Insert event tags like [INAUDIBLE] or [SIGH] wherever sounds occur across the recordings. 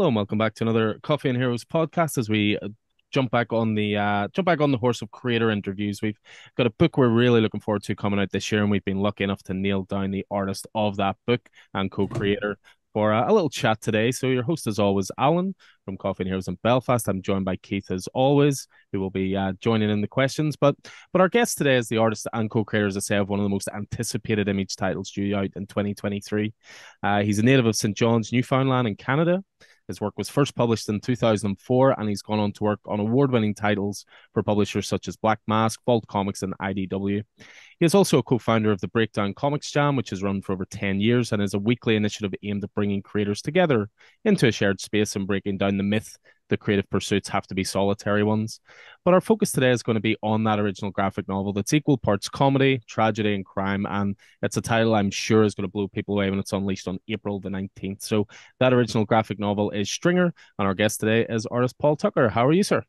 Hello and welcome back to another Coffee and Heroes podcast as we uh, jump back on the uh, jump back on the horse of creator interviews. We've got a book we're really looking forward to coming out this year, and we've been lucky enough to nail down the artist of that book and co-creator for uh, a little chat today. So your host is always Alan from Coffee and Heroes in Belfast. I'm joined by Keith as always, who will be uh, joining in the questions. But but our guest today is the artist and co-creator, as I say, of one of the most anticipated image titles due out in 2023. Uh, he's a native of St. John's, Newfoundland in Canada. His work was first published in 2004, and he's gone on to work on award winning titles for publishers such as Black Mask, Vault Comics, and IDW. He is also a co founder of the Breakdown Comics Jam, which has run for over 10 years and is a weekly initiative aimed at bringing creators together into a shared space and breaking down the myth the creative pursuits have to be solitary ones. But our focus today is going to be on that original graphic novel that's equal parts comedy, tragedy, and crime. And it's a title I'm sure is going to blow people away when it's unleashed on April the 19th. So that original graphic novel is Stringer. And our guest today is artist Paul Tucker. How are you, sir?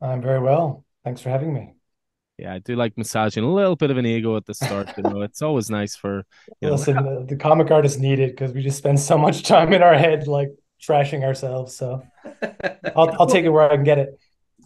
I'm very well. Thanks for having me. Yeah, I do like massaging a little bit of an ego at the start. You know, it's always nice for you [LAUGHS] listen. Know, the, the comic artists need it because we just spend so much time in our head, like trashing ourselves. So I'll I'll take it where I can get it.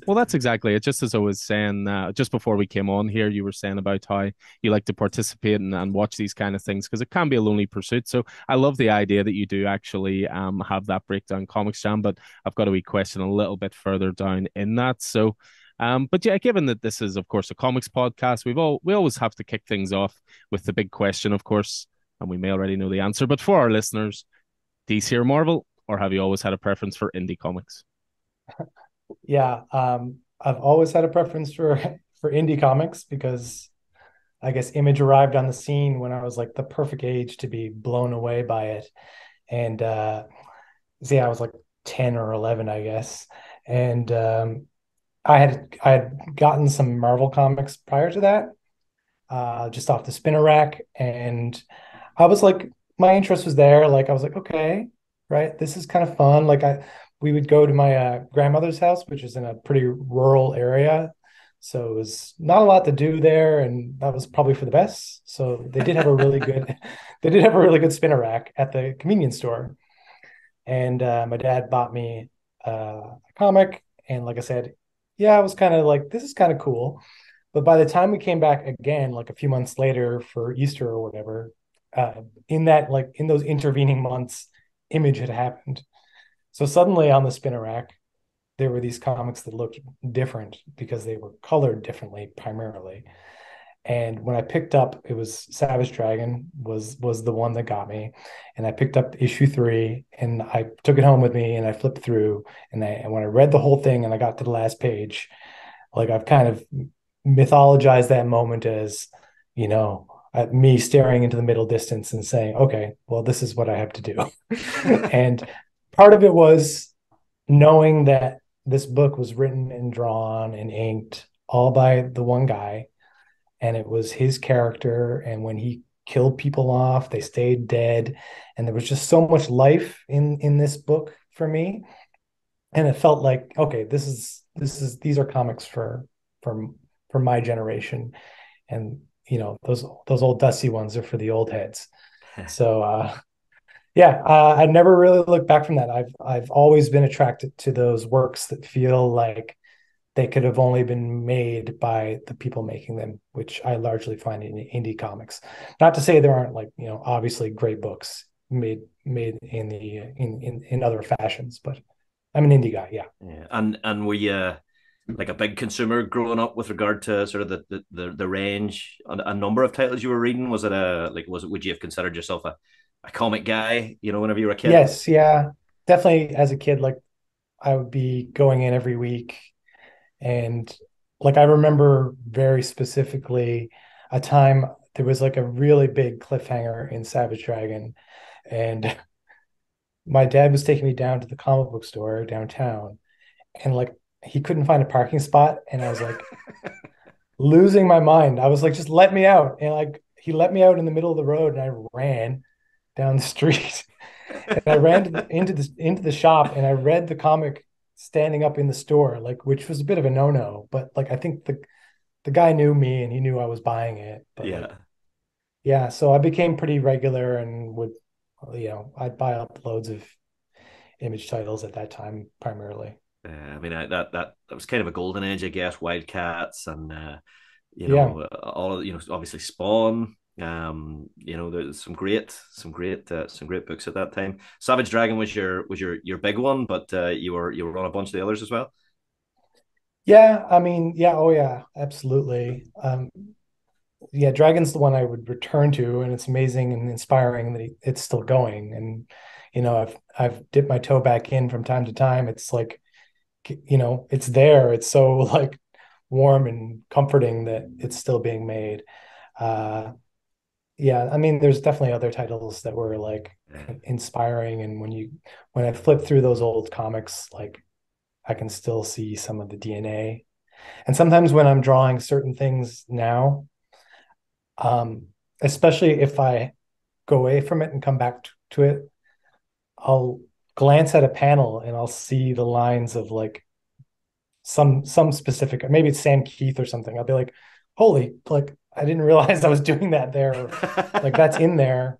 Well, that's exactly it. Just as I was saying uh, just before we came on here, you were saying about how you like to participate and, and watch these kind of things because it can be a lonely pursuit. So I love the idea that you do actually um, have that breakdown comics jam, but I've got a wee question a little bit further down in that. So, um, but yeah, given that this is of course a comics podcast, we've all we always have to kick things off with the big question, of course, and we may already know the answer, but for our listeners, DC or Marvel, or have you always had a preference for indie comics? [LAUGHS] Yeah, um, I've always had a preference for [LAUGHS] for indie comics because I guess Image arrived on the scene when I was like the perfect age to be blown away by it, and uh, see, I was like ten or eleven, I guess, and um, I had I had gotten some Marvel comics prior to that, uh, just off the spinner rack, and I was like, my interest was there. Like I was like, okay, right? This is kind of fun. Like I, we would go to my uh, grandmother's house, which is in a pretty rural area. So it was not a lot to do there, and that was probably for the best. So they did have a really good, [LAUGHS] [LAUGHS] they did have a really good spinner rack at the convenience store, and uh, my dad bought me uh, a comic, and like I said, yeah, I was kind of like, this is kind of cool. But by the time we came back again, like a few months later for Easter or whatever, uh, in that like in those intervening months, image had happened. So suddenly on the spinner rack, there were these comics that looked different because they were colored differently primarily. And when I picked up, it was Savage Dragon was was the one that got me, and I picked up issue three and I took it home with me and I flipped through and I and when I read the whole thing and I got to the last page, like I've kind of mythologized that moment as, you know, at me staring into the middle distance and saying, okay, well, this is what I have to do. [LAUGHS] and part of it was knowing that this book was written and drawn and inked all by the one guy. And it was his character. And when he killed people off, they stayed dead. And there was just so much life in in this book for me. And it felt like, okay, this is this is these are comics for for for my generation. And you know those those old dusty ones are for the old heads. [LAUGHS] So uh yeah uh, i never really looked back from that. I've i've always been attracted to those works that feel like they could have only been made by the people making them which i largely find in indie comics. Not to say there aren't like you know obviously great books made made in the in in, in other fashions but i'm an indie guy yeah, yeah. and and we uh like a big consumer growing up with regard to sort of the the the, the range. A, a number of titles you were reading. Was it a like was it would you have considered yourself a, a comic guy you know whenever you were a kid? Yes yeah. Definitely as a kid like i would be going in every week. And like i remember very specifically a time there was like a really big cliffhanger in savage dragon. And [LAUGHS] my dad was taking me down to the comic book store downtown. And like he couldn't find a parking spot and I was like [LAUGHS] losing my mind. I was like, just let me out. And like he let me out in the middle of the road and I ran down the [LAUGHS] street. and I ran the, into the into the shop and I read the comic standing up in the store, like which was a bit of a no-no. But like I think the the guy knew me and he knew I was buying it. But yeah. Like, yeah. So I became pretty regular and would you know, I'd buy up loads of image titles at that time primarily. Uh, I mean, I, that that that was kind of a golden age, I guess. Wildcats and uh, you know yeah. all of, you know obviously Spawn. Um, you know, there's some great, some great, uh, some great books at that time. Savage Dragon was your was your your big one, but uh, you were you were on a bunch of the others as well. Yeah, I mean, yeah, oh yeah, absolutely. Um, yeah, Dragon's the one I would return to, and it's amazing and inspiring that it's still going. And you know, I've I've dipped my toe back in from time to time. It's like, you know, it's there. It's so [LAUGHS] like warm and comforting that it's still being made. Uh, yeah, I mean, there's definitely other titles that were like inspiring, and when you when I flip through those old comics, like I can still see some of the DNA. And sometimes when I'm drawing certain things now, um, especially if I go away from it and come back to it, I'll glance at a panel and I'll see the lines of like some some specific maybe it's Sam Kieth or something. I'll be like, holy, like I didn't [LAUGHS] realize I was doing that there. like that's in there.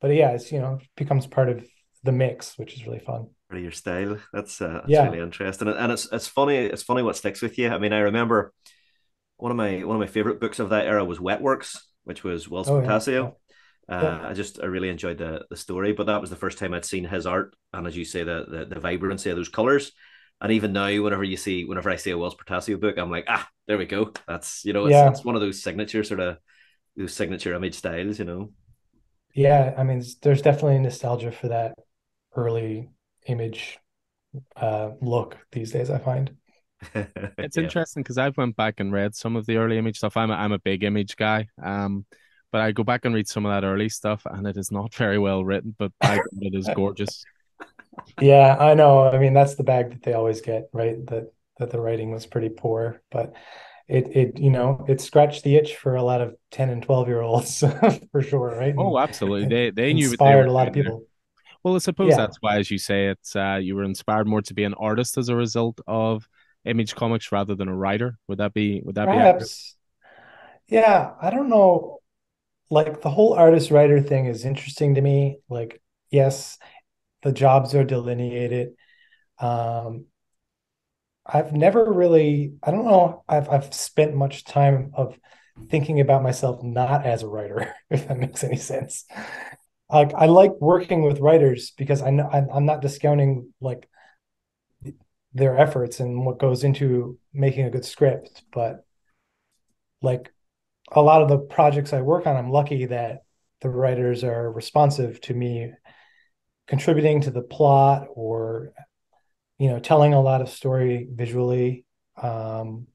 But yeah, it's you know, becomes part of the mix, which is really fun. Part of your style. That's uh, that's yeah. really interesting. And it's it's funny, it's funny what sticks with you. I mean, I remember one of my one of my favorite books of that era was Wetworks, which was Whilce oh. Yeah. Uh, yeah. I just I really enjoyed the the story, but that was the first time I'd seen his art, and as you say, the the, the vibrancy of those colors. And even now, whenever you see, whenever I see a Whilce Portacio book, I'm like, ah, there we go. That's you know, it's, yeah. it's one of those signature sort of those signature image styles, you know. Yeah, I mean, there's definitely nostalgia for that early image uh, look these days. I find. [LAUGHS] it's yeah. interesting because I've went back and read some of the early image stuff. I'm a, I'm a big image guy. Um, but I go back and read some of that early stuff, and it is not [LAUGHS] very well written, but it is gorgeous. Yeah, I know. I mean, that's the bag that they always get, right? That that the writing was pretty poor, but it it you know it scratched the itch for a lot of 10 and 12 year olds [LAUGHS] for sure right oh absolutely they they knew inspired a lot of people there. well i suppose yeah. that's why as you say it's uh you were inspired more to be an artist as a result of image comics rather than a writer would that be would that Perhaps. be yeah i don't know like the whole artist writer thing is interesting to me like yes the jobs are delineated um I've never really, I don't know, I've I've spent much time of thinking about myself not as a writer, [LAUGHS] if that makes any sense. Like I like working with writers because I know I'm not discounting like their efforts and what goes into making a good script, but like a lot of the projects I work on, I'm lucky that the writers are responsive to me contributing to the plot or you know, telling a lot of story visually, um,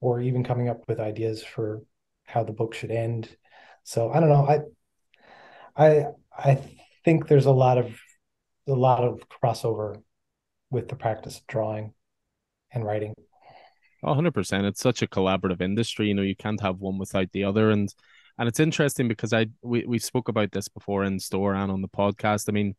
or even coming up with ideas for how the book should end. So I don't know. I I I think there's a lot of a lot of crossover with the practice of drawing and writing. 100% it's such a collaborative industry you know you can't have one without the other and and it's interesting because i we, we spoke about this before in store and on the podcast i mean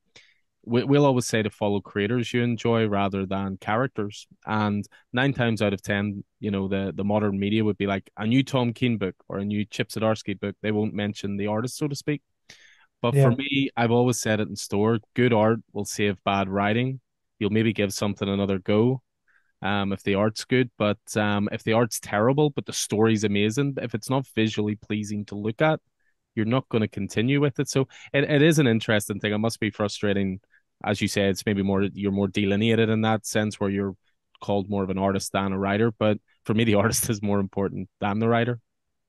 we, we'll always say to follow creators you enjoy rather than characters. And nine times out of ten, you know, the the modern media would be like a new Tom King book or a new Chip Zdarsky book. They won't mention the artist, so to speak. But yeah. for me, I've always said it in store: good art will save bad writing. You'll maybe give something another go, um, if the art's good. But um, if the art's terrible, but the story's amazing, if it's not visually pleasing to look at, you're not going to continue with it. So it, it is an interesting thing. It must be frustrating as you said, it's maybe more you're more delineated in that sense where you're called more of an artist than a writer. But for me, the [LAUGHS] artist is more important than the writer.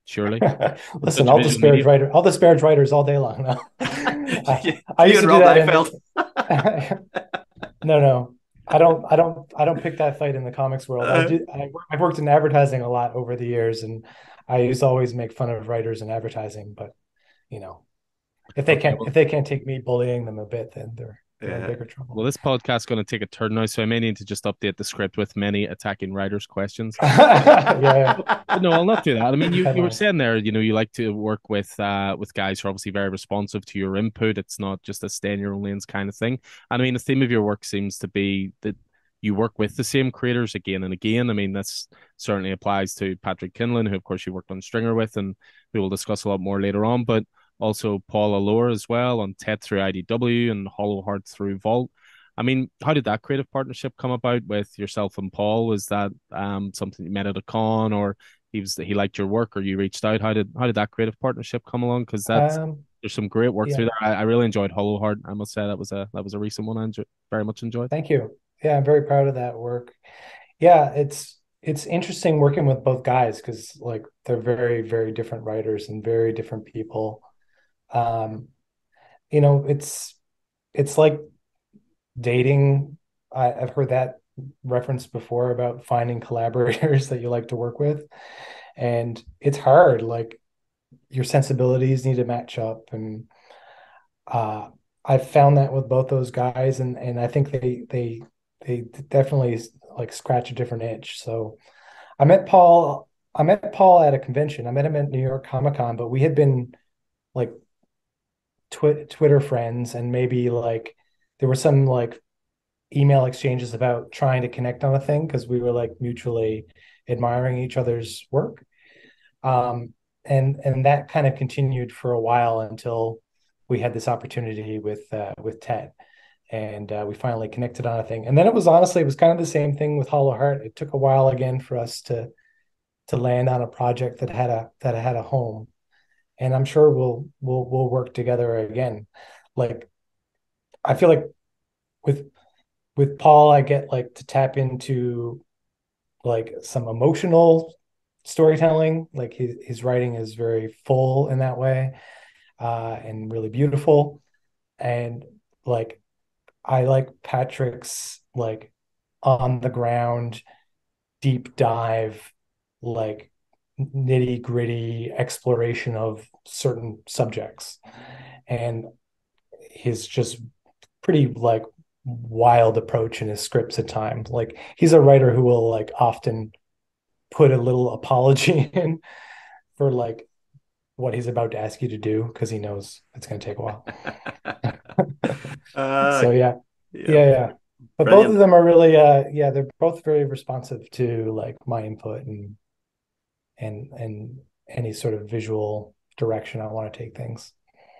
Surely. [LAUGHS] Listen, I'll disparage media. writer. I'll disparage writers all day long. No. [LAUGHS] I, I used to do that. no, no, I don't. I don't. I don't pick that fight in the comics world. Uh, I do, I, I've worked in advertising a lot over the years, and I used to always make fun of writers in advertising. But you know, if they can't, if they can't take me bullying them a bit, then they're yeah. bigger trouble. Well, this podcast is going to take a turn now, so I may need to just update the script with many attacking writers' questions. [LAUGHS] yeah. no, I'll not do that. I mean, you, [LAUGHS] you were saying there, you know, you like to work with uh with guys who are obviously very responsive to your input. It's not just a stay in your own lanes kind of thing. And I mean, the theme of your work seems to be that you work with the same creators again and again. I mean, this certainly applies to Patrick Kindlon, who of course you worked on Stringer with, and we will discuss a lot more later on. But also Paul Allor as well on Tet through IDW and Hollow Heart through Vault. I mean, how did that creative partnership come about with yourself and Paul? Was that um, something you met at a con, or he was he liked your work, or you reached out? How did how did that creative partnership come along? Because that's um, there's some great work yeah. through there. I, I, really enjoyed Hollow Heart. I must say that was a that was a recent one I enjoyed, very much enjoyed. Thank you. Yeah, I'm very proud of that work. Yeah, it's it's interesting working with both guys because like they're very very different writers and very different people. Um, you know, it's it's like dating. I, I've heard that reference before about finding collaborators [LAUGHS] that you like to work with, and it's hard. Like your sensibilities need to match up, and uh, I've found that with both those guys, and and I think they they they definitely like scratch a different itch. So I met Paul. I met Paul at a convention. I met him at New York Comic Con, but we had been like twi- Twitter friends, and maybe like there were some like email exchanges about trying to connect on a thing because we were like mutually admiring each other's work. Um, and and that kind of continued for a while until we had this opportunity with uh, with Tet and uh, we finally connected on a thing. And then it was honestly, it was kind of the same thing with Hollow Heart. It took a while again for us to to land on a project that had a that had a home, and I'm sure we'll we'll we'll work together again. Like, I feel like with with Paul, I get like to tap into like some emotional storytelling. Like his his writing is very full in that way, uh, and really beautiful. And like I like Patrick's like on the ground deep dive like nitty gritty exploration of certain subjects and his just pretty like wild approach in his scripts at times like he's a writer who will like often put a little apology [LAUGHS] in for like what he's about to ask you to do because he knows it's going to take a while. [LAUGHS] uh, so yeah. yeah, yeah, yeah. But Brilliant. both of them are really, uh, yeah, they're both very responsive to like my input and and and any sort of visual direction I want to take things.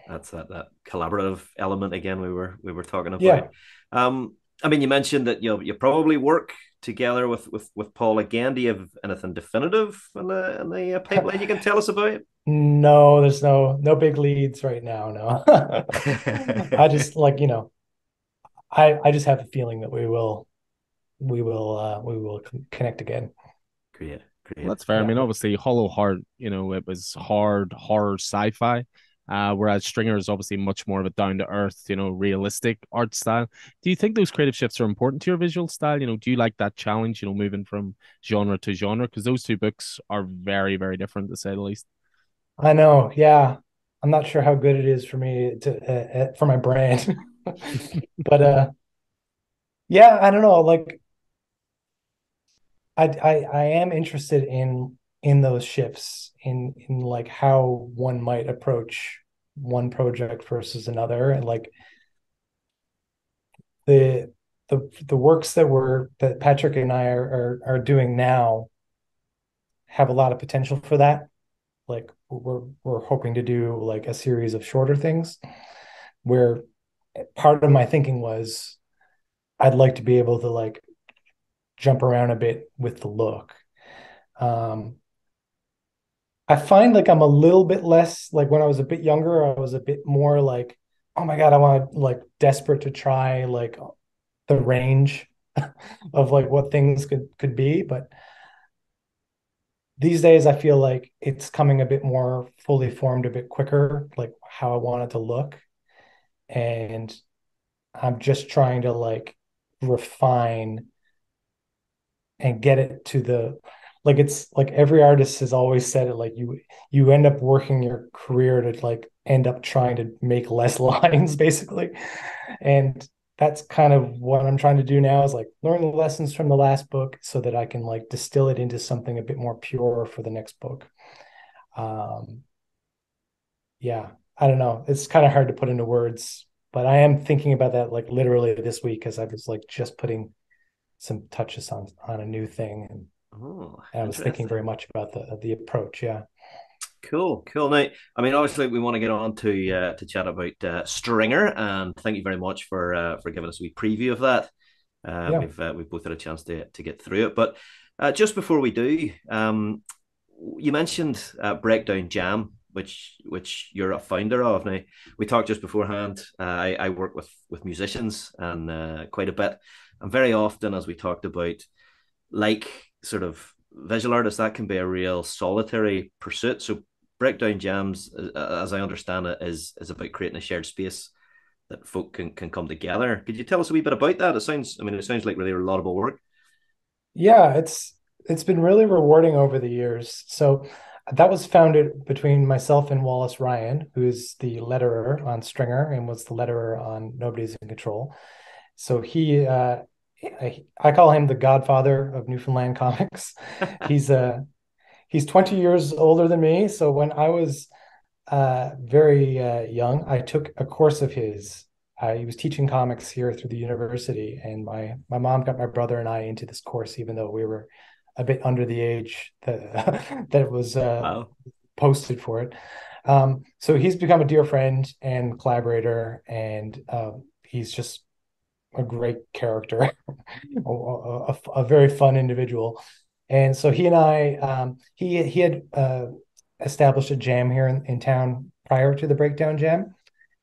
That's that that collaborative element again we were we were talking about. Yeah. Um, I mean, you mentioned that you you probably work together with with with Paul again. Do you have anything definitive in the in the uh, pipeline you can tell us about? [LAUGHS] No, there's no no big leads right now. No, [LAUGHS] I just like you know, I I just have a feeling that we will we will uh we will connect again. Great. Great. That's fair. Yeah. I mean, obviously, Hollow Heart, you know, it was hard horror sci-fi. Uh, whereas Stringer is obviously much more of a down to earth, you know, realistic art style. Do you think those creative shifts are important to your visual style? You know, do you like that challenge, you know, moving from genre to genre? Because those two books are very, very different to say the least. I know. Yeah. I'm not sure how good it is for me to uh, uh for my brand. [LAUGHS] but uh yeah, I don't know, like I I I am interested in in those shifts in in like how one might approach one project versus another. And like the the the works that we're that Patrick and I are are, are doing now have a lot of potential for that. Like we're we're hoping to do like a series of shorter things where part of my thinking was I'd like to be able to like jump around a bit with the look. Um, I find like I'm a little bit less like when I was a bit younger, I was a bit more like, oh my God, I want to like desperate to try like the range [LAUGHS] of like what things could could be. But these days I feel like it's coming a bit more fully formed, a bit quicker, like how I want it to look. And I'm just trying to like refine and get it to the like it's like every artist has always said it like you you end up working your career to like end up trying to make less [LAUGHS] lines basically. And that's kind of what i'm trying to do now is like learn the lessons from the last book so that i can like distill it into something a bit more pure for the next book. Um yeah i don't know. It's kind of hard to put into words but i am thinking about that like literally this week as i was like just putting some touches on on a new thing and, oh, and I was thinking very much about the the approach. Yeah. Cool, cool. Now, I mean, obviously, we want to get on to uh, to chat about uh, Stringer, and thank you very much for uh, for giving us a wee preview of that. Uh, yeah. We've uh, we've both had a chance to to get through it, but uh, just before we do, um, you mentioned Breakdown Jam, which which you're a founder of. Now, we talked just beforehand. I, I work with with musicians and quite a bit, and very often, as we talked about, like sort of visual artists, that can be a real solitary pursuit. So breakdown jams, as I understand it, is is about creating a shared space that folk can can come together. Could you tell us a wee bit about that? It sounds, I mean, it sounds like really laudable work. Yeah, it's it's been really rewarding over the years. So that was founded between myself and Wallace Ryan, who's the letterer on Stringer and was the letterer on Nobody's in Control. So he, uh, I, I call him the godfather of Newfoundland comics. [LAUGHS] he's uh, he's 20 years older than me. So when I was uh, very uh, young, I took a course of his. Uh, he was teaching comics here through the university, and my my mom got my brother and I into this course, even though we were a bit under the age that [LAUGHS] that was uh, wow. posted for it. Um, so he's become a dear friend and collaborator, and uh, he's just a great character, [LAUGHS] a, a, a, very fun individual. And so he and I, um, he he had uh, established a jam here in, in town prior to the breakdown jam,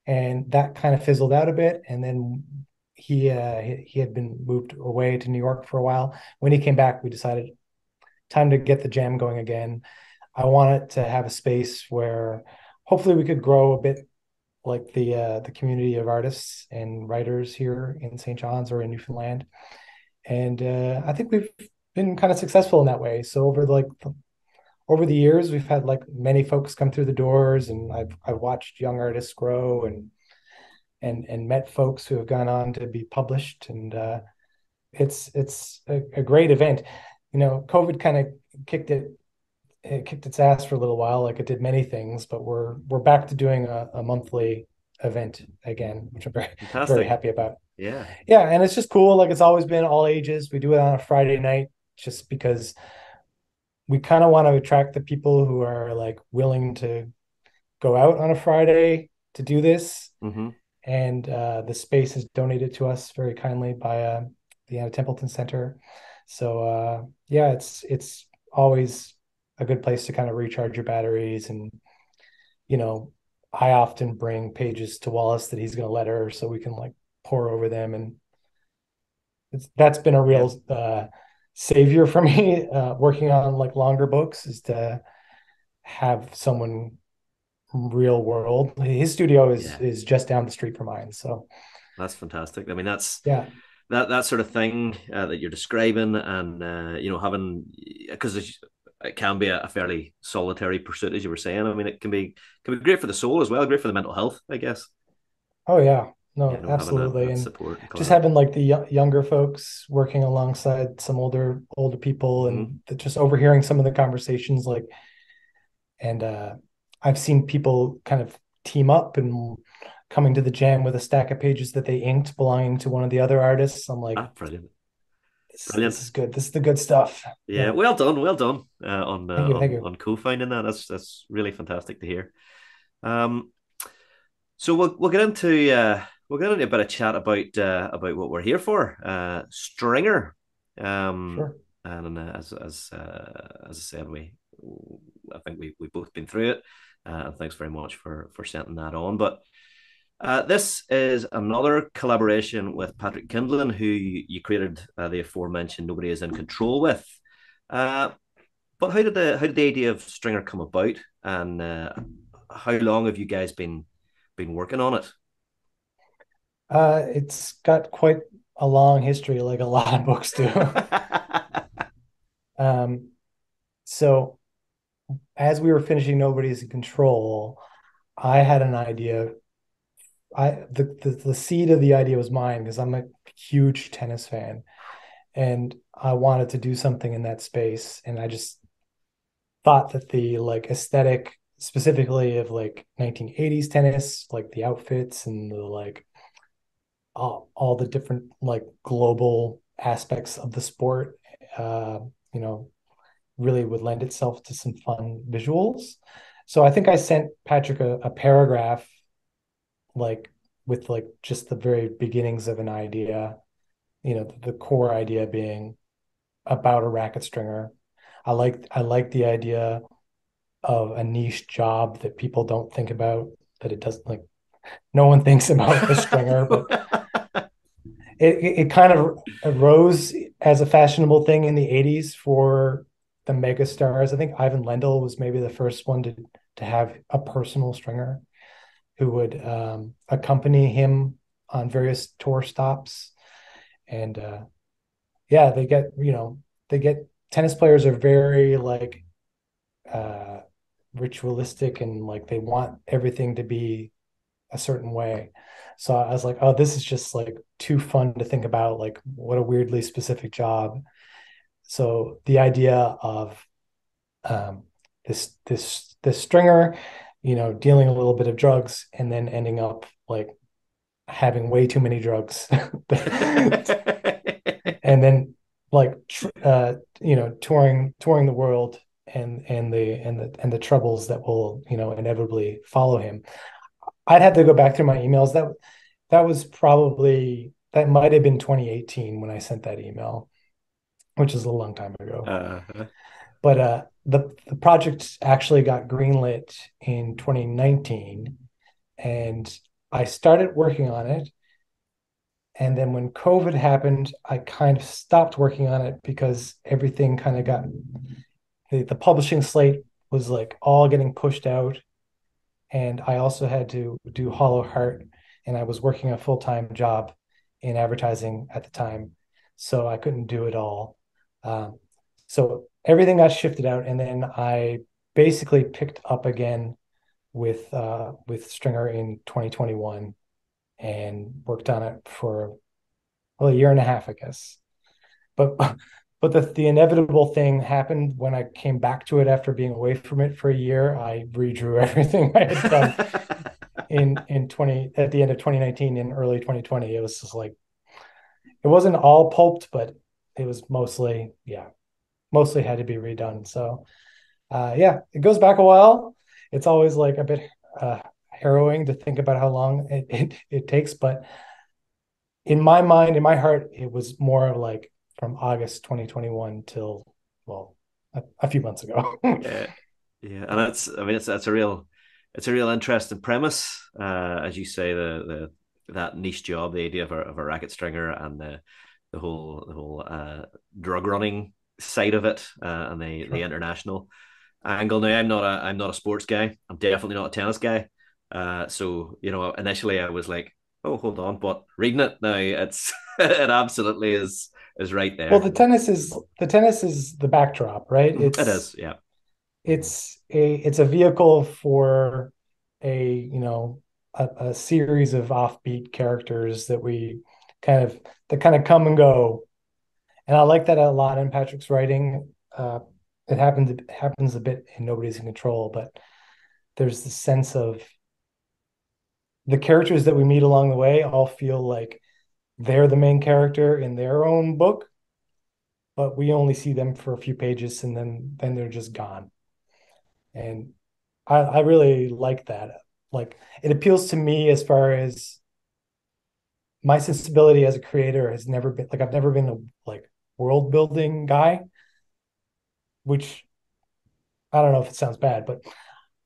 and that kind of fizzled out a bit. And then he uh, he, he had been moved away to New York for a while. When he came back, we decided time to get the jam going again. I wanted to have a space where hopefully we could grow a bit like the uh, the community of artists and writers here in St. John's or in Newfoundland, and uh, I think we've been kind of successful in that way. So over the, like over the years, we've had like many folks come through the doors, and I've I've watched young artists grow and and and met folks who have gone on to be published, and uh, it's it's a, a great event. You know, COVID kind of kicked it it kicked its ass for a little while, like it did many things, but we're we're back to doing a, a monthly event again, which I'm very Fantastic. very happy about. Yeah. Yeah. And it's just cool. Like it's always been all ages. We do it on a Friday night just because we kind of want to attract the people who are like willing to go out on a Friday to do this. Mm-hmm. And uh, the space is donated to us very kindly by uh, the Anna Templeton Center. So uh, yeah, it's it's always a good place to kind of recharge your batteries and you know i often bring pages to wallace that he's going to letter so we can like pour over them. And that's been a real uh, savior for [LAUGHS] me uh, working on like longer books is to have someone real world. His studio is yeah. is just down the street from mine so. That's fantastic. I mean that's yeah. that that sort of thing uh, that you're describing and uh, you know having because it can be a, fairly solitary pursuit, as you were saying. I mean, it can be can be great for the soul as well, great for the mental health, I guess. Oh yeah, no, yeah, absolutely, that, that support and just having like the younger folks working alongside some older older people, and mm-hmm. just overhearing some of the conversations, like, and uh, I've seen people kind of team up and coming to the jam with a stack of pages that they inked belonging to one of the other artists. I'm like, ah, brilliant. This. This is good. This is the good stuff. Yeah, yeah. well done, well done uh, on uh, you, on, on co-founding that. That's that's really fantastic to hear. Um, so we'll we'll get into uh, we'll get into a bit of chat about uh, about what we're here for. Uh, Stringer. Um, sure. And uh, as as uh, as I said, we I think we we both been through it. Uh, and thanks very much for for sending that on. But uh, this is another collaboration with Patrick Kindlon, who you created uh, the aforementioned "Nobody Is in Control" with. Uh, but how did the how did the idea of Stringer come about, and uh, how long have you guys been been working on it? Uh, it's got quite a long history, like a lot of books do. [LAUGHS] um, so, as we were finishing "Nobody's in Control," I had an idea I the, the the seed of the idea was mine because I'm a huge tennis fan, and I wanted to do something in that space, and I just thought that the like aesthetic specifically of like 1980s tennis, like the outfits and the like all, all the different like global aspects of the sport, uh, you know, really would lend itself to some fun visuals. so I think I sent Patrick a, a paragraph, like with like just the very beginnings of an idea, you know, the, the core idea being about a racket stringer. I like I like the idea of a niche job that people don't think about that it doesn't like no one thinks about the stringer. [LAUGHS] But it, it kind of arose as a fashionable thing in the 80s for the mega stars i think ivan lendl was maybe the first one to to have a personal stringer who would um, accompany him on various tour stops and uh, yeah they get you know they get tennis players are very like uh, ritualistic and like they want everything to be a certain way. So I was like, oh, this is just like too fun to think about. Like, what a weirdly specific job. So the idea of um, this this this stringer, you know, dealing a little bit of drugs and then ending up like having way too many drugs, [LAUGHS] and then like uh, you know touring touring the world and and the and the and the troubles that will you know inevitably follow him. I'd have to go back through my emails. That that was probably that might have been 2018 when i sent that email which is a long time ago. Uh-huh. but uh the the project actually got greenlit in 2019 and i started working on it. And then when covid happened i kind of stopped working on it because everything kind of got the, the publishing slate was like all getting pushed out. And i also had to do hollow heart and i was working a full-time job in advertising at the time. So i couldn't do it all. Um, so everything got shifted out and then i basically picked up again with uh, with stringer in 2021 and worked on it for well, a year and a half i guess but [LAUGHS] but the, the inevitable thing happened when I came back to it after being away from it for a year. I redrew [LAUGHS] everything I had done [LAUGHS] in in 20 at the end of 2019 and early 2020. It was just like it wasn't all pulped, but it was mostly yeah, mostly had to be redone. So uh, yeah, it goes back a while. It's always like a bit uh, harrowing to think about how long it, it it takes, but in my mind, in my heart, it was more of like from August 2021 till well a, a few months ago. [LAUGHS] yeah, yeah, and that's I mean it's that's a real it's a real interesting premise, uh, as you say the the that niche job, the idea of a, of a racket stringer and the the whole the whole uh, drug running side of it uh, and the sure. the international angle. Now I'm not a I'm not a sports guy. I'm definitely not a tennis guy. Uh, so you know, initially I was like, oh, hold on, but reading it now, it's [LAUGHS] it absolutely is is right there. Well, the tennis is the tennis is the backdrop, right? It's, it is, yeah. It's a it's a vehicle for a you know a, a series of offbeat characters that we kind of that kind of come and go, and I like that a lot in Patrick's writing. Uh, it happens it happens a bit in Nobody's in Control, but there's the sense of the characters that we meet along the way all feel like they're the main character in their own book but we only see them for a few pages and then then they're just gone and i i really like that like it appeals to me as far as my sensibility as a creator has never been like i've never been a like world building guy which i don't know if it sounds bad but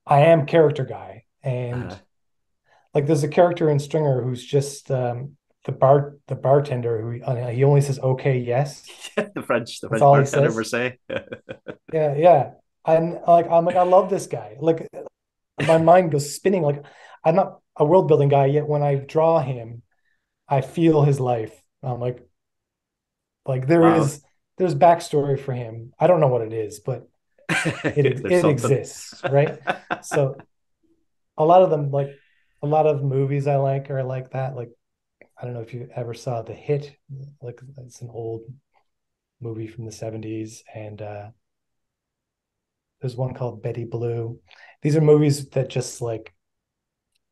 i am character guy. And uh-huh. like there's a character in stringer who's just um the bar the bartender who uh, he only says okay yes. [LAUGHS] The french the French bartender per se. [LAUGHS] Yeah yeah. And like i'm like i love this guy. Like my mind goes spinning. Like i'm not a world building guy yet when i draw him i feel his life. I'm like like there wow. is there's backstory for him i don't know what it is but [LAUGHS] it, it exists right so a lot of them like a lot of movies i like are like that like I don't know if you ever saw The Hit, like it's an old movie from the 70s. And uh, there's one called Betty Blue. These are movies that just like,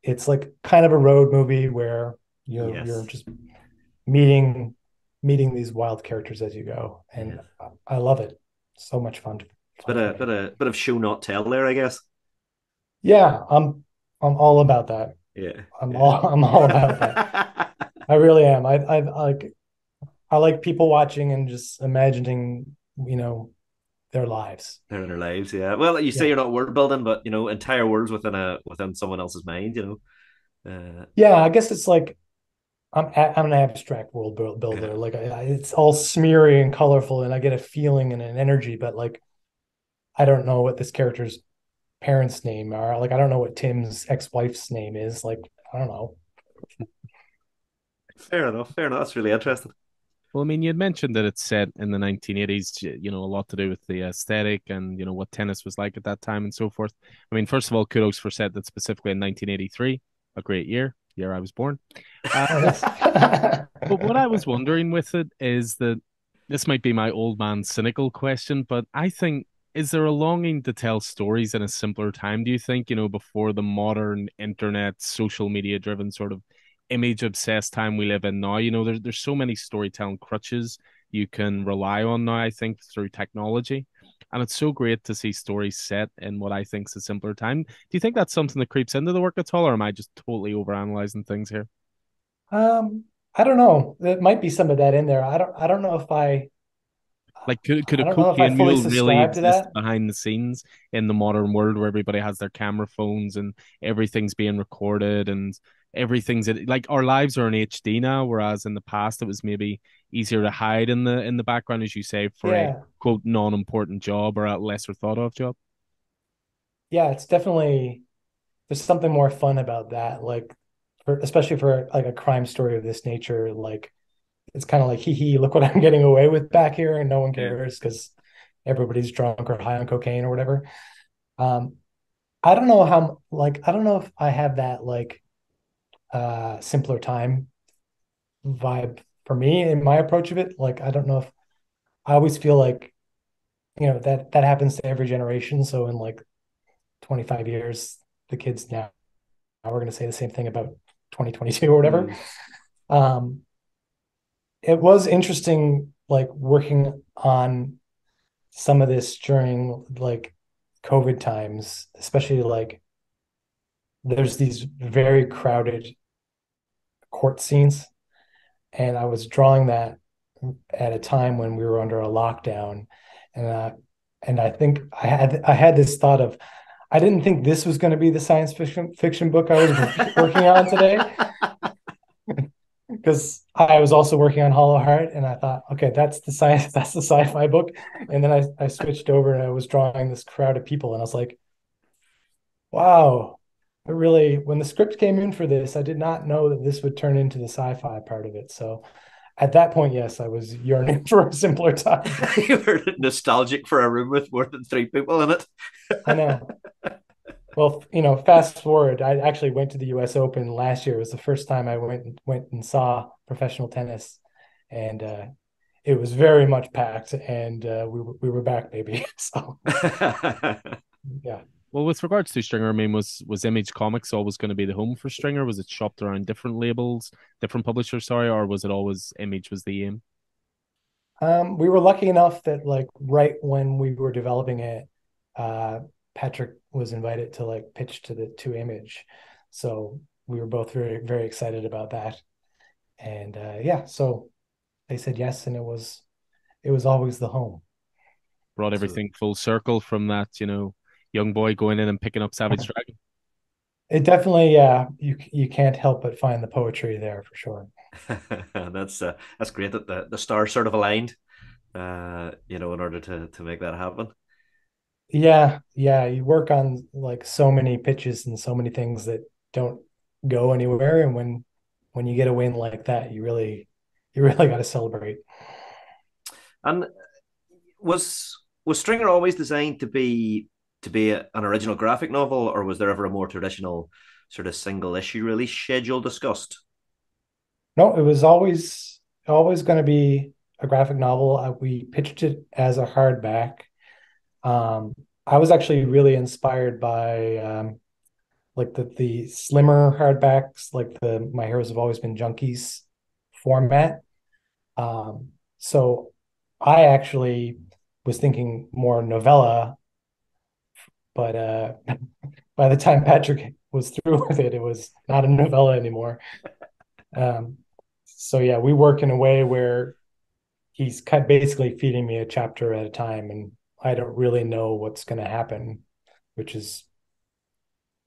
it's like kind of a road movie where you're, yes. you're just meeting meeting these wild characters as you go. And yeah. I love it. So much fun. To, bit, of, bit, of, bit of show not tell there, I guess. Yeah, I'm I'm all about that. Yeah, I'm yeah. all I'm all about that. [LAUGHS] I really am. I I like I like people watching and just imagining, you know, their lives. Their lives, yeah. Well, you say Yeah. you're not word building, but you know, entire words within a within someone else's mind, you know. Uh, Yeah, I guess it's like I'm a- I'm an abstract world buil- yeah, builder. Like I, I, it's all smeary and colorful, and I get a feeling and an energy, but like I don't know what this character's parents' name are. Like I don't know what Tim's ex-wife's name is. Like I don't know. [LAUGHS] fair enough. Fair enough. That's really interesting. Well, I mean, you had mentioned that it's set in the 1980s, you know, a lot to do with the aesthetic and, you know, what tennis was like at that time and so forth. I mean, first of all, kudos for set that specifically in 1983, a great year, year I was born. [LAUGHS] Uh, but what I was wondering with it is that this might be my old man cynical question, but I think, is there a longing to tell stories in a simpler time, do you think, you know, before the modern internet, social media driven sort of image obsessed time we live in now? You know, there's there's so many storytelling crutches you can rely on now, I think, through technology. And it's so great to see stories set in what I think is a simpler time. Do you think that's something that creeps into the work at all, or am I just totally overanalyzing things here? Um, I don't know. There might be some of that in there. I don't I don't know if I Like, could could a don't know if I cocaine mule really exist that. behind the scenes in the modern world where everybody has their camera phones and everything's being recorded and everything's like our lives are in HD now, whereas in the past it was maybe easier to hide in the in the background, as you say, for a quote non-important job or a lesser thought of job. Yeah, it's definitely there's something more fun about that. Like for especially for like a crime story of this nature, like it's kind of like hee hee, look what I'm [LAUGHS] getting away with back here, and no one cares because everybody's drunk or high on cocaine or whatever. Um, I don't know how like I don't know if I have that like uh simpler time vibe for me in my approach of it. Like I don't know if I always feel like you know that that happens to every generation. So in like 25 years, the kids now we're going to say the same thing about 2022 or whatever. Mm. Um, it was interesting, like working on some of this during like COVID times, especially like there's these very crowded court scenes, and I was drawing that at a time when we were under a lockdown, and uh, and I think I had I had this thought of I didn't think this was going to be the science fiction fiction book I was [LAUGHS] working on today. [LAUGHS] Because I was also working on Hollow Heart, and I thought, okay, that's the science, [LAUGHS] that's the sci-fi book, and then I I switched over and I was drawing this crowd of people, and I was like, wow, I really when the script came in for this, I did not know that this would turn into the sci-fi part of it. So at that point, yes, I was yearning [LAUGHS] for a simpler time. [LAUGHS] you were nostalgic for a room with more than three people in it. I know. Well, you know, fast forward, I actually went to the US Open last year. It was the first time I went went and saw professional tennis, and uh, it was very much packed, and uh, we were, we were back, baby. [LAUGHS] So yeah, Well, with regards to Stringer, I mean, was was Image Comics always going to be the home for Stringer? Was it shopped around different labels, different publishers, sorry, or was it always Image was the aim? um, we were lucky enough that like right when we were developing it, uh, Patrick was invited to like pitch to the to Image, so we were both very very excited about that, and uh, yeah, so they said yes, and it was it was always the home. Brought so everything full circle from that, you know, young boy going in and picking up Savage [LAUGHS] Dragon. It definitely, yeah, you you can't help but find the poetry there for sure. [LAUGHS] that's uh, that's great that the, the stars sort of aligned, uh, you know, in order to to make that happen. Yeah, yeah, you work on like so many pitches and so many things that don't go anywhere, and when when you get a win like that, you really you really [LAUGHS] got to celebrate. And was was Stringer always designed to be to be an original graphic novel, or was there ever a more traditional sort of single issue release schedule discussed? No, it was always always going to be a graphic novel. Uh, we pitched it as a hardback. Um, I was actually really inspired by um, like the the slimmer hardbacks, like the My Heroes Have Always Been Junkies format. Um, so I actually was thinking more novella, but uh, [LAUGHS] by the time Patrick was through with it, it was not a novella anymore. Um, so yeah, we work in a way where he's basically feeding me a chapter at a time, and I don't really know what's going to happen, which is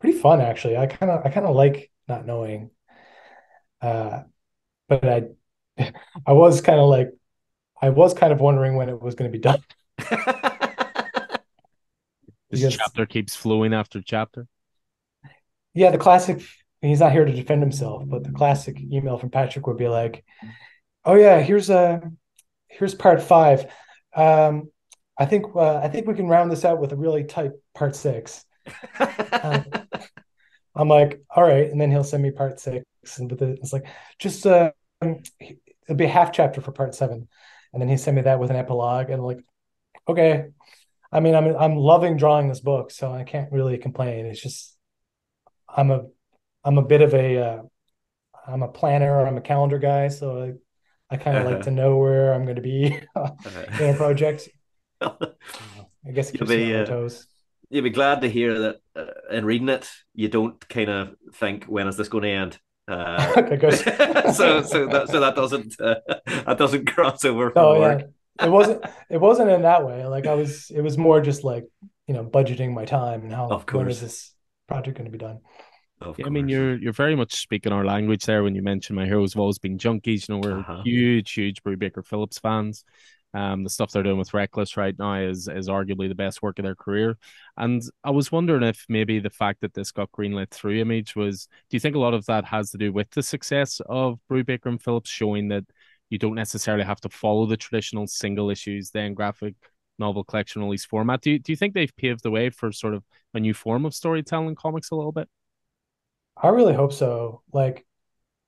pretty fun actually. I kind of I kind of like not knowing. Uh, but I [LAUGHS] I was kind of like I was kind of wondering when it was going to be done. [LAUGHS] this because, chapter keeps flowing after chapter. Yeah, the classic. He's not here to defend himself, but the classic email from Patrick would be like, "Oh yeah, here's a here's part five. Um, I think uh, I think we can round this out with a really tight part six. um, [LAUGHS] I'm like, all right, and then he'll send me part six, and but it's like just uh, it'll be a half chapter for part seven, and then he sent me that with an epilogue, and I'm like, okay. I mean, I'm I'm loving drawing this book, so I can't really complain. It's just I'm a I'm a bit of a uh, I'm a planner, I'm a calendar guy, so I, I kind of uh-huh. like to know where I'm going to be [LAUGHS] uh-huh. in a project. [LAUGHS] I guess you'll be uh, toes. You'll be glad to hear that uh, in reading it, you don't kind of think when is this going to end. Uh, [LAUGHS] okay, so so that so that doesn't uh, that doesn't cross over from oh, work. Yeah. It wasn't it wasn't in that way. Like I was it was more just like you know budgeting my time and how of course. when is this project going to be done. Yeah, I mean, you're you're very much speaking our language there when you mention my heroes have always been junkies. You know, we're uh-huh. huge, huge Baker Phillips fans. Um, the stuff they're doing with Reckless right now is is arguably the best work of their career. And I was wondering if maybe the fact that this got greenlit through Image was, do you think a lot of that has to do with the success of Brubaker and Phillips showing that you don't necessarily have to follow the traditional single issues, then graphic novel collection release format? Do you, do you think they've paved the way for sort of a new form of storytelling comics a little bit? I really hope so. Like,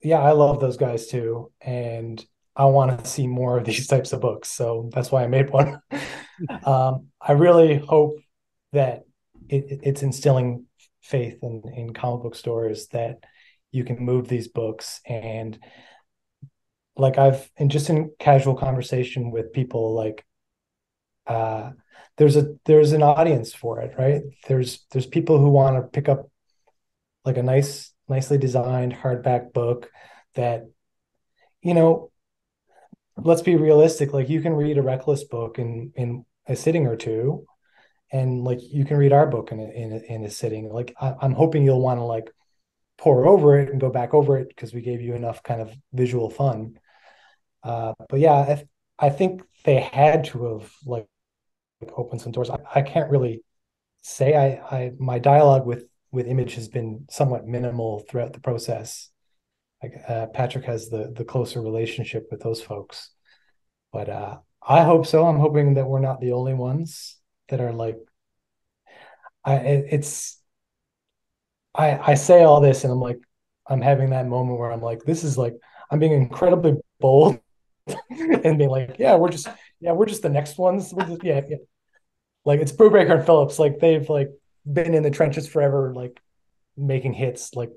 yeah, I love those guys too. And I want to see more of [LAUGHS] these types of books. So that's why I made one. [LAUGHS] um, I really hope that it, it's instilling faith in, in comic book stores that you can move these books and like I've and just in casual conversation with people like uh there's a there's an audience for it right there's there's people who want to pick up like a nice, nicely designed hardback book that, you know, let's be realistic. Like you can read a Reckless book in in a sitting or two, and like you can read our book in a, in a, in a sitting. Like I, I'm hoping you'll want to like pour over it and go back over it because we gave you enough kind of visual fun. Uh, but yeah, I, I think they had to have like opened some doors. I, I can't really say I, I my dialogue with with image has been somewhat minimal throughout the process. Like uh, Patrick has the the closer relationship with those folks, but uh, I hope so. I'm hoping that we're not the only ones that are like. I it, it's. I I say all this and I'm like, I'm having that moment where I'm like, this is like I'm being incredibly bold, [LAUGHS] and being like, yeah, we're just yeah, we're just the next ones. Just, yeah, yeah, like it's Brubaker and Phillips. Like they've like been in the trenches forever, like making hits like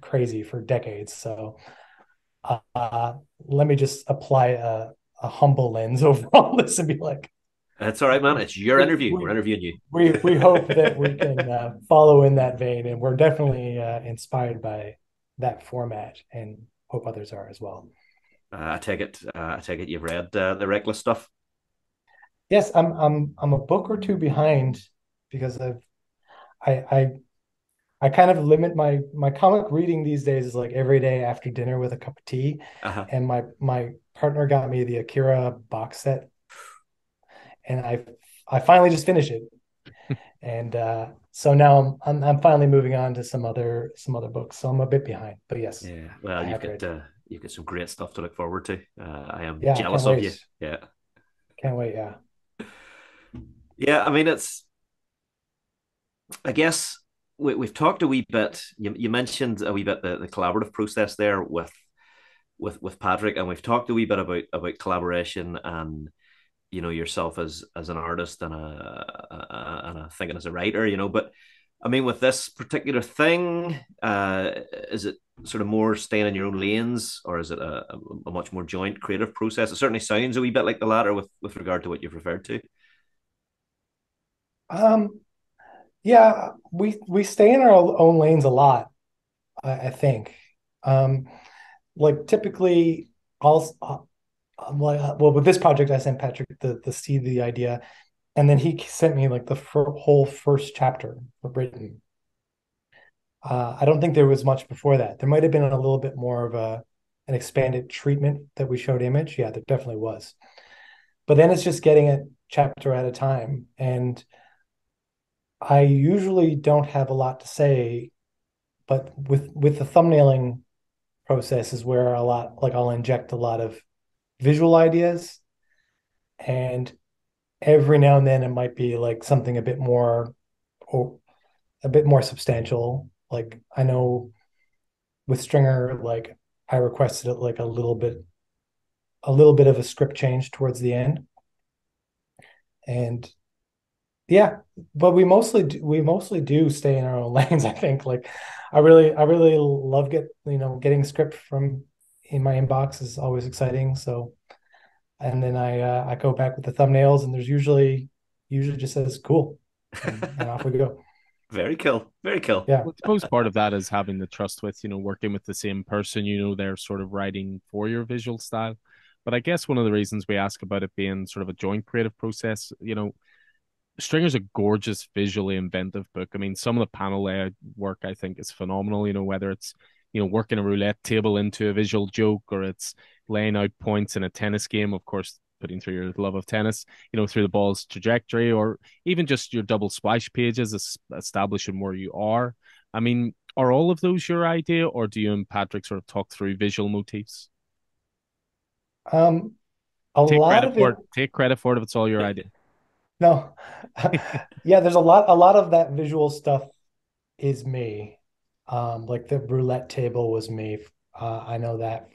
crazy for decades. So uh, let me just apply a, a humble lens [LAUGHS] over all this and be like, that's all right, man. It's your interview. We, are interviewing you. We we hope [LAUGHS] that we can uh, follow in that vein, and we're definitely uh, inspired by that format, and hope others are as well. Uh, I take it. Uh, I take it. You've read uh, the Reckless stuff. Yes, I'm. I'm. I'm a book or two behind because I've I I I kind of limit my my comic reading these days is like every day after dinner with a cup of tea. Uh-huh. And my my partner got me the Akira box set, and I I finally just finished it, [LAUGHS] and uh, so now I'm, I'm, I'm finally moving on to some other some other books. So I'm a bit behind, but yes. Yeah, well, you've got uh, you've got some great stuff to look forward to. Uh, I am yeah, jealous of you. Yeah, can't wait. Yeah. Yeah, I mean it's I guess we, have talked a wee bit. You, you mentioned a wee bit the, the collaborative process there with with with Patrick, and we've talked a wee bit about about collaboration and you know yourself as as an artist and a, a and a thinking as a writer. You know, but I mean, with this particular thing, uh, is it sort of more staying in your own lanes, or is it a, a, much more joint creative process? It certainly sounds a wee bit like the latter with with regard to what you've referred to. Um, Yeah, we we stay in our own lanes a lot, I, I think. Um, like typically, I'll, I'll well with this project, I sent Patrick the the seed the idea, and then he sent me like the fir- whole first chapter Britain. Uh, I don't think there was much before that. There might have been a little bit more of a an expanded treatment that we showed image. Yeah, there definitely was. But then it's just getting a chapter at a time, and I usually don't have a lot to say, but with with the thumbnailing process is where a lot like I'll inject a lot of visual ideas and every now and then it might be like something a bit more or a bit more substantial like i know with stringer like i requested it like a little bit a little bit of a script change towards the end. And yeah but we mostly do, we mostly do stay in our own [LAUGHS] lanes i think. Like i really i really love get you know getting script from in my inbox is always exciting. So and then I uh, I go back with the thumbnails, and there's usually usually just says cool, and, and off we go. Very cool. Very cool. Yeah. Well, I suppose part of that is having the trust with, you know, working with the same person, you know, they're sort of writing for your visual style. But I guess one of the reasons we ask about it being sort of a joint creative process, you know, Stringer's a gorgeous, visually inventive book. I mean, some of the panel layout work I think is phenomenal, you know, whether it's, you know, working a roulette table into a visual joke or it's laying out points in a tennis game, of course, putting through your love of tennis, you know, through the ball's trajectory, or even just your double splash pages, establishing where you are. I mean, are all of those your idea, or do you and Patrick sort of talk through visual motifs? Um, a take lot credit of for it, it. Take credit for it if it's all your idea. [LAUGHS] No, [LAUGHS] yeah, there's a lot. A lot of that visual stuff is me. Um, like the roulette table was me. Uh, I know that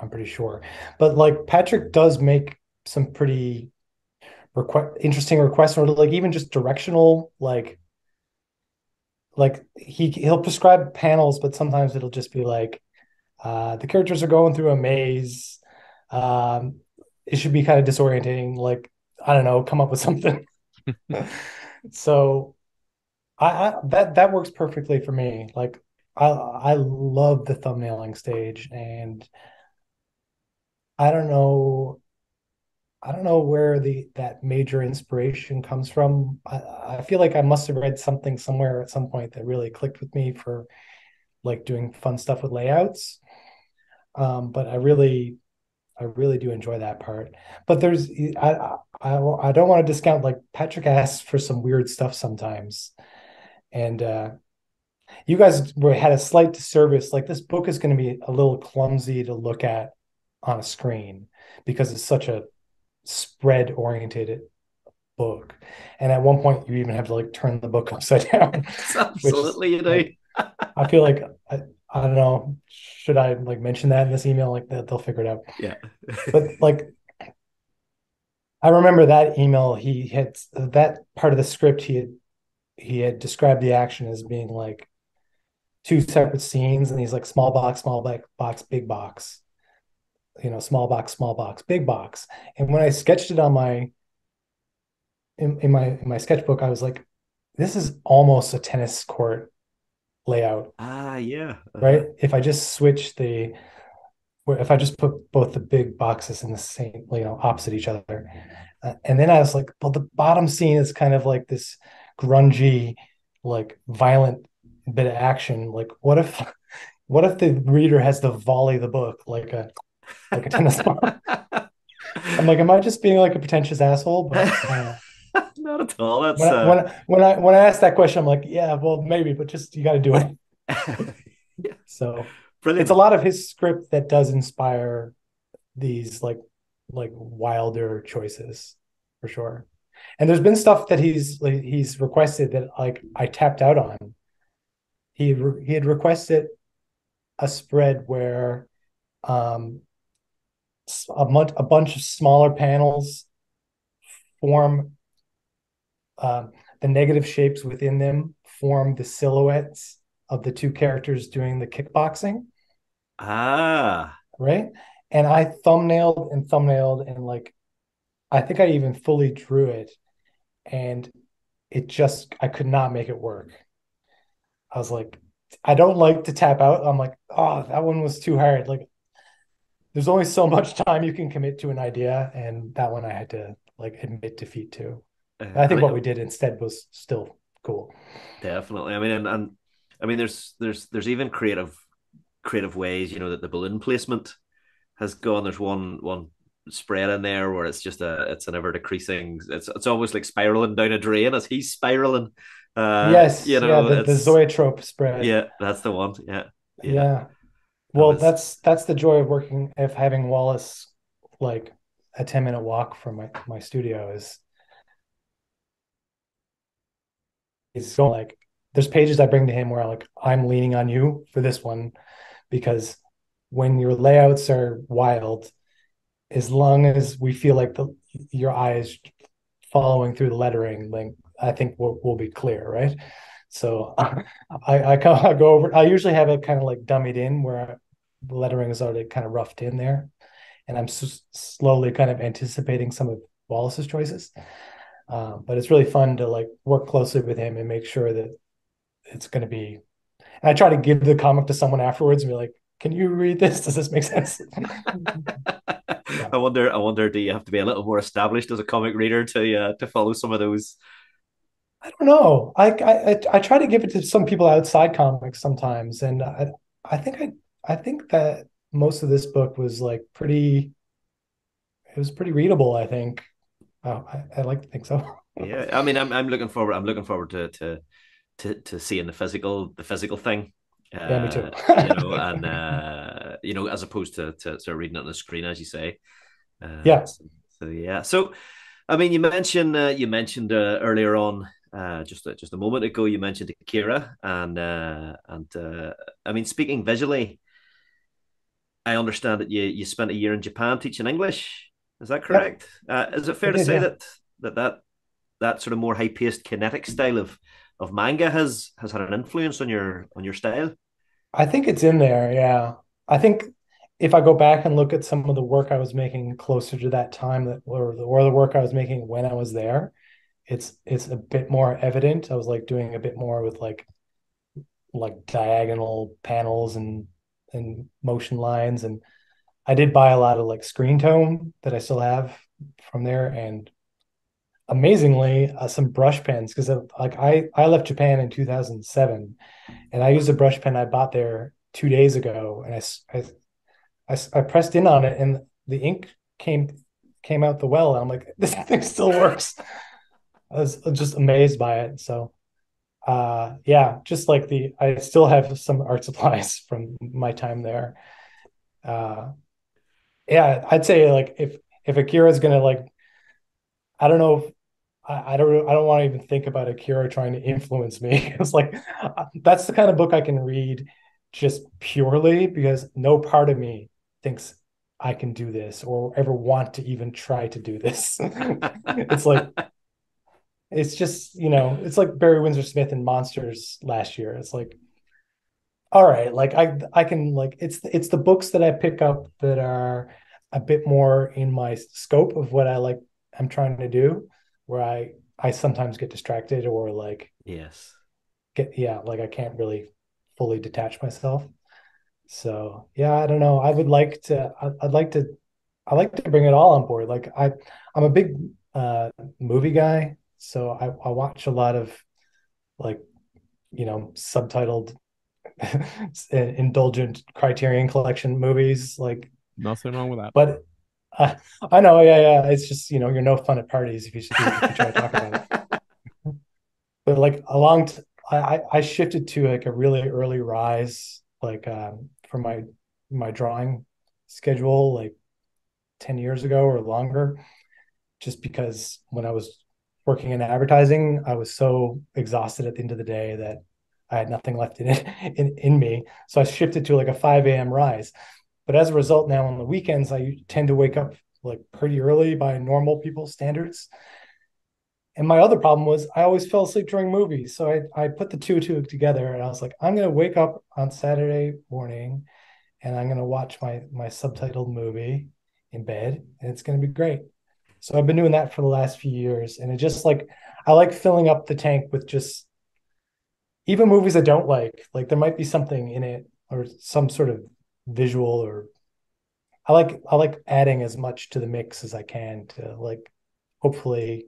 I'm pretty sure. But like Patrick does make some pretty request interesting requests or like even just directional like like he he'll prescribe panels but sometimes it'll just be like uh the characters are going through a maze um it should be kind of disorientating like i don't know come up with something [LAUGHS] so I, I that that works perfectly for me like i i love the thumbnailing stage and I don't know. I don't know where the that major inspiration comes from. I, I feel like I must have read something somewhere at some point that really clicked with me for like doing fun stuff with layouts. Um, but I really, I really do enjoy that part. But there's, I, I, I don't want to discount like Patrick asks for some weird stuff sometimes, and uh, you guys were had a slight disservice. Like this book is going to be a little clumsy to look at on a screen because it's such a spread oriented book. And at one point, you even have to like turn the book [LAUGHS] upside down. Absolutely, you. Like, I feel like I, I don't know. Should I like mention that in this email? Like that, they'll figure it out. Yeah. [LAUGHS] but like, I remember that email. He had that part of the script. He had he had described the action as being like two separate scenes, and he's like small box, small box, big box you know, small box, small box, big box. And when I sketched it on my in, in my in my sketchbook, I was like, this is almost a tennis court layout. Ah, yeah. Uh-huh. Right. If I just switch the if I just put both the big boxes in the same, you know, opposite each other. Uh, and then I was like, well, the bottom scene is kind of like this grungy, like violent bit of action. Like, what if, [LAUGHS] what if the reader has to volley the book like a like a tennis ball. I'm like, am I just being like a pretentious asshole? But uh, [LAUGHS] not at all. That's when, uh... I, when, I, when I when I asked that question, I'm like, yeah, well, maybe, but just you got to do it. [LAUGHS] yeah. So Brilliant. it's a lot of his script that does inspire these like like wilder choices for sure. And there's been stuff that he's like, he's requested that like I tapped out on. He he had requested a spread where um a, bunch, a bunch of smaller panels form uh, the negative shapes within them form the silhouettes of the two characters doing the kickboxing. Ah. Right. And I thumbnailed and thumbnailed and like I think I even fully drew it. And it just I could not make it work. I was like, I don't like to tap out. I'm like, oh, that one was too hard. Like, there's only so much time you can commit to an idea, and that one I had to like admit defeat to. Uh, I think what we did instead was still cool. Definitely. I mean, and, and I mean, there's there's there's even creative creative ways. You know that the balloon placement has gone. There's one one spread in there where it's just a it's an ever decreasing. It's it's almost like spiraling down a drain as he's spiraling. Uh, yes, you know yeah, the, the zoetrope spread. Yeah, that's the one. Yeah, yeah. yeah. Well, was... that's that's the joy of working of having Wallace like a ten minute walk from my my studio is. He's going like there's pages I bring to him where i'm like I'm leaning on you for this one because when your layouts are wild, as long as we feel like the your eye is following through the lettering, like I think we'll, we'll be clear, right? So I, I, I [LAUGHS] go over. I usually have it kind of like dummied in where lettering is already kind of roughed in there, and I'm s- slowly kind of anticipating some of Wallace's choices. Uh, but it's really fun to like work closely with him and make sure that it's going to be. And I try to give the comic to someone afterwards and be like, "Can you read this? Does this make sense?" [LAUGHS] I wonder. I wonder. Do you have to be a little more established as a comic reader to uh, to follow some of those? I don't know. I, I I try to give it to some people outside comics sometimes, and I I think I I think that most of this book was like pretty. It was pretty readable. I think. Oh, I, I like to think so. [LAUGHS] yeah, I mean, I'm I'm looking forward. I'm looking forward to to to to seeing the physical the physical thing uh, yeah, me too. you know, [LAUGHS] and uh, you know, as opposed to, to, to reading it on the screen, as you say. Uh, yeah. So, so, yeah. So, I mean, you mentioned uh, you mentioned uh, earlier on, uh, just a, just a moment ago, you mentioned Akira, and uh, and uh, I mean, speaking visually, I understand that you you spent a year in Japan teaching English. Is that correct? Uh, is it fair to say yeah. that that that that sort of more high paced kinetic style of of manga has has had an influence on your on your style? I think it's in there. Yeah, I think if I go back and look at some of the work I was making closer to that time that or the, or the work I was making when I was there, it's it's a bit more evident. I was like doing a bit more with like like diagonal panels and and motion lines and I did buy a lot of like screen tone that I still have from there and amazingly uh, some brush pens because like I I left Japan in 2007 and I used a brush pen I bought there 2 days ago and I, I I, I pressed in on it and the ink came came out the well and I'm like [LAUGHS] this thing still works I was just amazed by it so uh yeah just like the I still have some art [LAUGHS] supplies from my time there uh yeah I'd say like if if Akira is gonna like I don't know if I, I don't I don't want to even think about Akira trying to influence me. [LAUGHS] it's like that's the kind of book I can read just purely because no part of me thinks I can do this or ever want to even try to do this. [LAUGHS] it's like it's just, you know, it's like Barry Windsor Smith and Monsters last year. It's like all right, like I I can like it's it's the books that I pick up that are a bit more in my scope of what I like I'm trying to do where I I sometimes get distracted or like yes get yeah like I can't really fully detach myself. So yeah, I don't know. I would like to. I, would like to. I like to bring it all on board. Like I, I'm a big uh, movie guy, so I, I watch a lot of like you know subtitled [LAUGHS] indulgent Criterion Collection movies. Like nothing wrong with that. But uh, I know, yeah, yeah. It's just you know you're no fun at parties if you, if you try to talk about it. [LAUGHS] But like along, t- I I shifted to like a really early rise, like um, for my my drawing schedule, like ten years ago or longer, just because when I was working in advertising, I was so exhausted at the end of the day that I had nothing left in it [LAUGHS] in, in me. So I shifted to like a 5 a.m. rise. But as a result, now on the weekends, I tend to wake up like pretty early by normal people's standards. And my other problem was I always fell asleep during movies. So I, I put the two two together and I was like, I'm going to wake up on Saturday morning and I'm going to watch my, my subtitled movie in bed and it's going to be great. So I've been doing that for the last few years. And it just like, I like filling up the tank with just even movies I don't like. Like there might be something in it or some sort of visual or I like I like adding as much to the mix as I can to like hopefully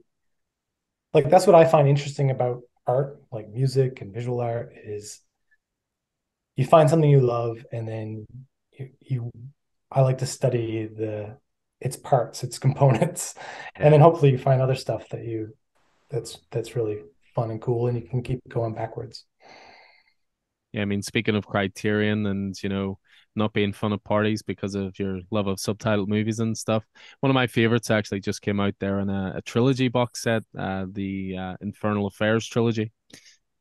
like that's what I find interesting about art, like music and visual art is you find something you love and then you, you I like to study the its parts, its components, yeah. [LAUGHS] and then hopefully you find other stuff that you that's that's really fun and cool, and you can keep going backwards. Yeah, I mean, speaking of Criterion and you know not being fun of parties because of your love of subtitled movies and stuff, one of my favorites actually just came out there in a, a trilogy box set, uh, the uh, Infernal Affairs trilogy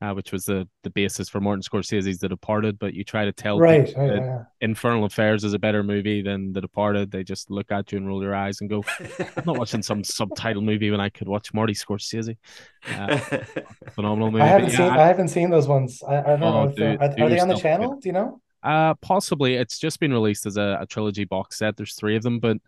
uh, which was the the basis for Martin Scorsese's The Departed. But you try to tell right, people right, yeah. Infernal Affairs is a better movie than The Departed, they just look at you and roll their eyes and go, "I'm not watching some [LAUGHS] subtitle movie when I could watch Marty Scorsese." Uh, [LAUGHS] phenomenal movie. I haven't seen I, I, haven't seen those ones. I, I don't oh, know. Are, are they on the channel? Do you know? Uh, possibly. It's just been released as a, a trilogy box set. There's three of them, but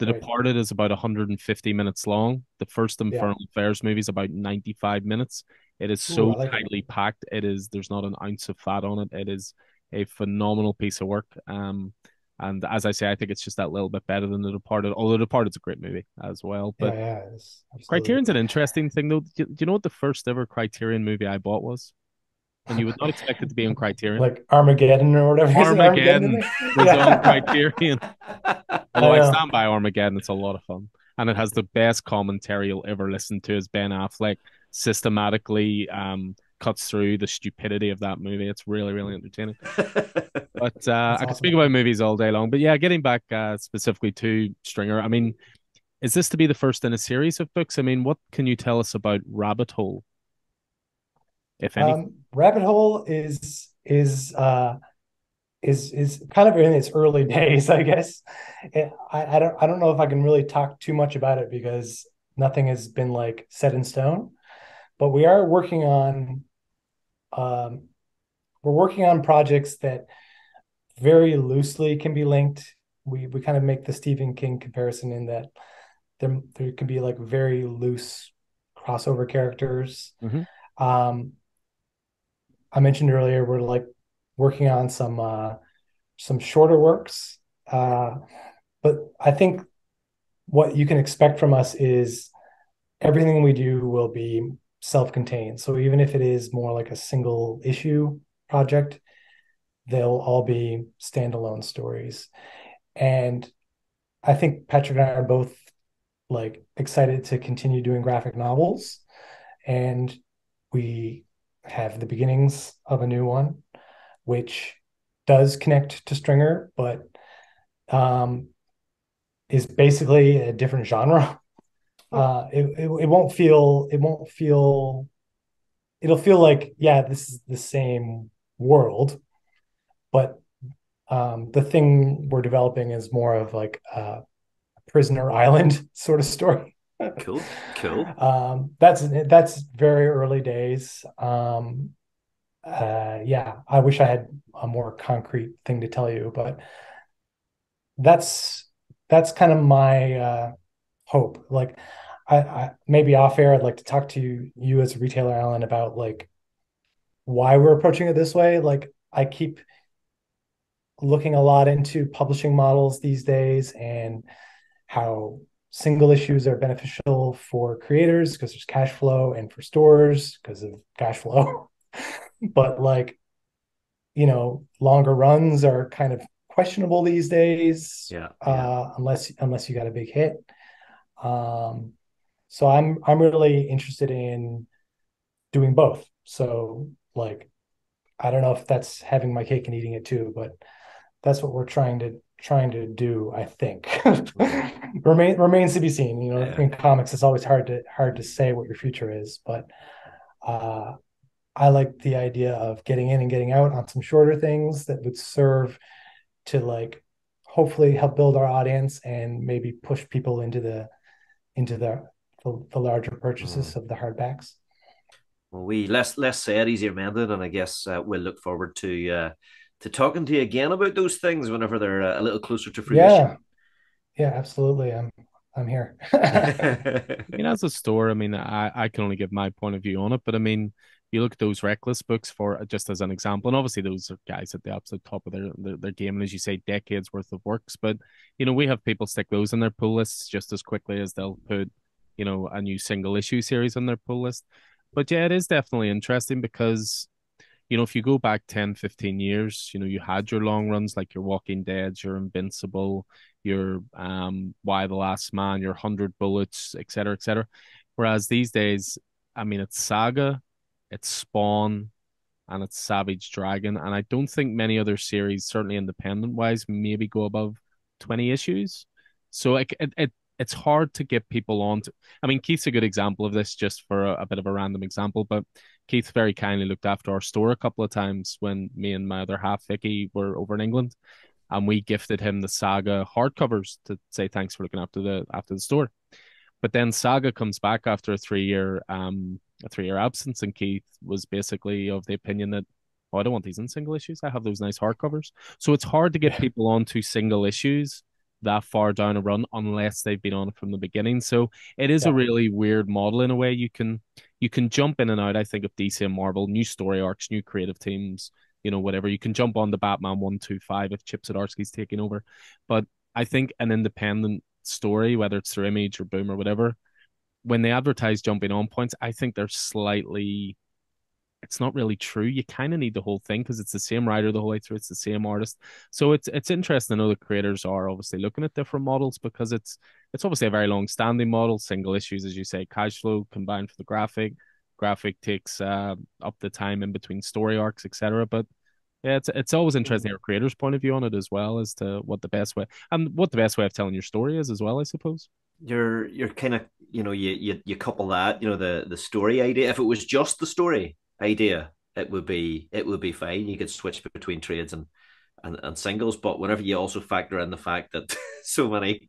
the right. Departed is about 150 minutes long. The first Infernal yeah. Affairs movie is about 95 minutes. It is so Ooh, like tightly it. packed. It is there's not an ounce of fat on it. It is a phenomenal piece of work. Um, and as I say, I think it's just that little bit better than The Departed. Although The Departed's a great movie as well. But yeah, yeah Criterion's an interesting thing though. Do you know what the first ever Criterion movie I bought was? And you would not expect it to be on Criterion. Like Armageddon or whatever. Armageddon, Armageddon [LAUGHS] was on Criterion. [LAUGHS] Although I, I stand by Armageddon, it's a lot of fun. And it has the best commentary you'll ever listen to Is Ben Affleck systematically um, cuts through the stupidity of that movie. It's really, really entertaining. [LAUGHS] but uh, I awesome. could speak about movies all day long. But yeah, getting back uh, specifically to Stringer, I mean, is this to be the first in a series of books? I mean, what can you tell us about Rabbit Hole, if any? Um, Rabbit Hole is is uh, is is kind of in its early [LAUGHS] days, I guess. I, I don't I don't know if I can really talk too much about it because nothing has been like set in stone but we are working on um, we're working on projects that very loosely can be linked. We we kind of make the Stephen King comparison in that there there can be like very loose crossover characters. Mm-hmm. Um, I mentioned earlier we're like working on some uh, some shorter works, uh, but I think what you can expect from us is everything we do will be self-contained. So even if it is more like a single issue project, they'll all be standalone stories. And I think Patrick and I are both like excited to continue doing graphic novels. And we have the beginnings of a new one, which does connect to Stringer, but um, is basically a different genre uh, it, it, it won't feel it won't feel it'll feel like yeah this is the same world but um, the thing we're developing is more of like a prisoner [LAUGHS] island sort of story. Cool cool. [LAUGHS] Um, that's that's very early days. Um, uh, yeah i wish i had a more concrete thing to tell you but that's that's kind of my uh, hope. Like I, I maybe off air i'd like to talk to you, you as a retailer alan about like why we're approaching it this way. Like i keep looking a lot into publishing models these days and how single issues are beneficial for creators because there's cash flow and for stores because of cash flow. [LAUGHS] But like you know longer runs are kind of questionable these days yeah, yeah. Uh, unless unless you got a big hit. Um so i'm i'm really interested in doing both so like i don't know if that's having my cake and eating it too but that's what we're trying to trying to do i think [LAUGHS] Remain, remains to be seen you know yeah. in comics it's always hard to hard to say what your future is but uh i like the idea of getting in and getting out on some shorter things that would serve to like hopefully help build our audience and maybe push people into the into the the, the larger purchases mm. of the hardbacks. Well, we less less said, easier mended, and I guess uh, we'll look forward to uh, to talking to you again about those things whenever they're uh, a little closer to fruition. Yeah, yeah, absolutely. I'm I'm here. [LAUGHS] I mean, as a store, I mean, I, I can only give my point of view on it, but I mean, you look at those reckless books for just as an example, and obviously those are guys at the absolute top of their, their, their game, and as you say, decades worth of works. But you know, we have people stick those in their pull lists just as quickly as they'll put, you know, a new single issue series on their pull list. But yeah, it is definitely interesting because you know, if you go back 10, 15 years, you know, you had your long runs like your Walking Dead, your Invincible, your um Y the Last Man, your Hundred Bullets, etc., etc. Whereas these days, I mean, it's Saga, it's Spawn, and it's Savage Dragon, and I don't think many other series, certainly independent wise, maybe go above twenty issues. So it it, it it's hard to get people on to. I mean, Keith's a good example of this, just for a, a, bit of a random example. But Keith very kindly looked after our store a couple of times when me and my other half, Vicky, were over in England, and we gifted him the Saga hardcovers to say thanks for looking after the after the store. But then Saga comes back after a three year um a three year absence, and Keith was basically of the opinion that oh, I don't want these in single issues. I have those nice hardcovers. So it's hard to get people onto single issues that far down a run unless they've been on it from the beginning. So it is yeah. a really weird model in a way. You can you can jump in and out, I think, of DC and Marvel, new story arcs, new creative teams, you know, whatever. You can jump on the Batman one, two, five if Chip Zdarsky's taking over. But I think an independent story, whether it's through image or boom or whatever, when they advertise jumping on points, I think they're slightly it's not really true. You kind of need the whole thing because it's the same writer the whole way through. It's the same artist. So it's it's interesting to know the creators are obviously looking at different models because it's it's obviously a very long standing model, single issues, as you say, cash flow combined for the graphic. Graphic takes uh, up the time in between story arcs, etc. But yeah, it's it's always interesting your creator's point of view on it as well as to what the best way and what the best way of telling your story is as well, I suppose. You're you're kind of you know you, you you couple that you know the the story idea. If it was just the story, idea, it would be it would be fine. You could switch between trades and and, and singles, but whenever you also factor in the fact that [LAUGHS] so many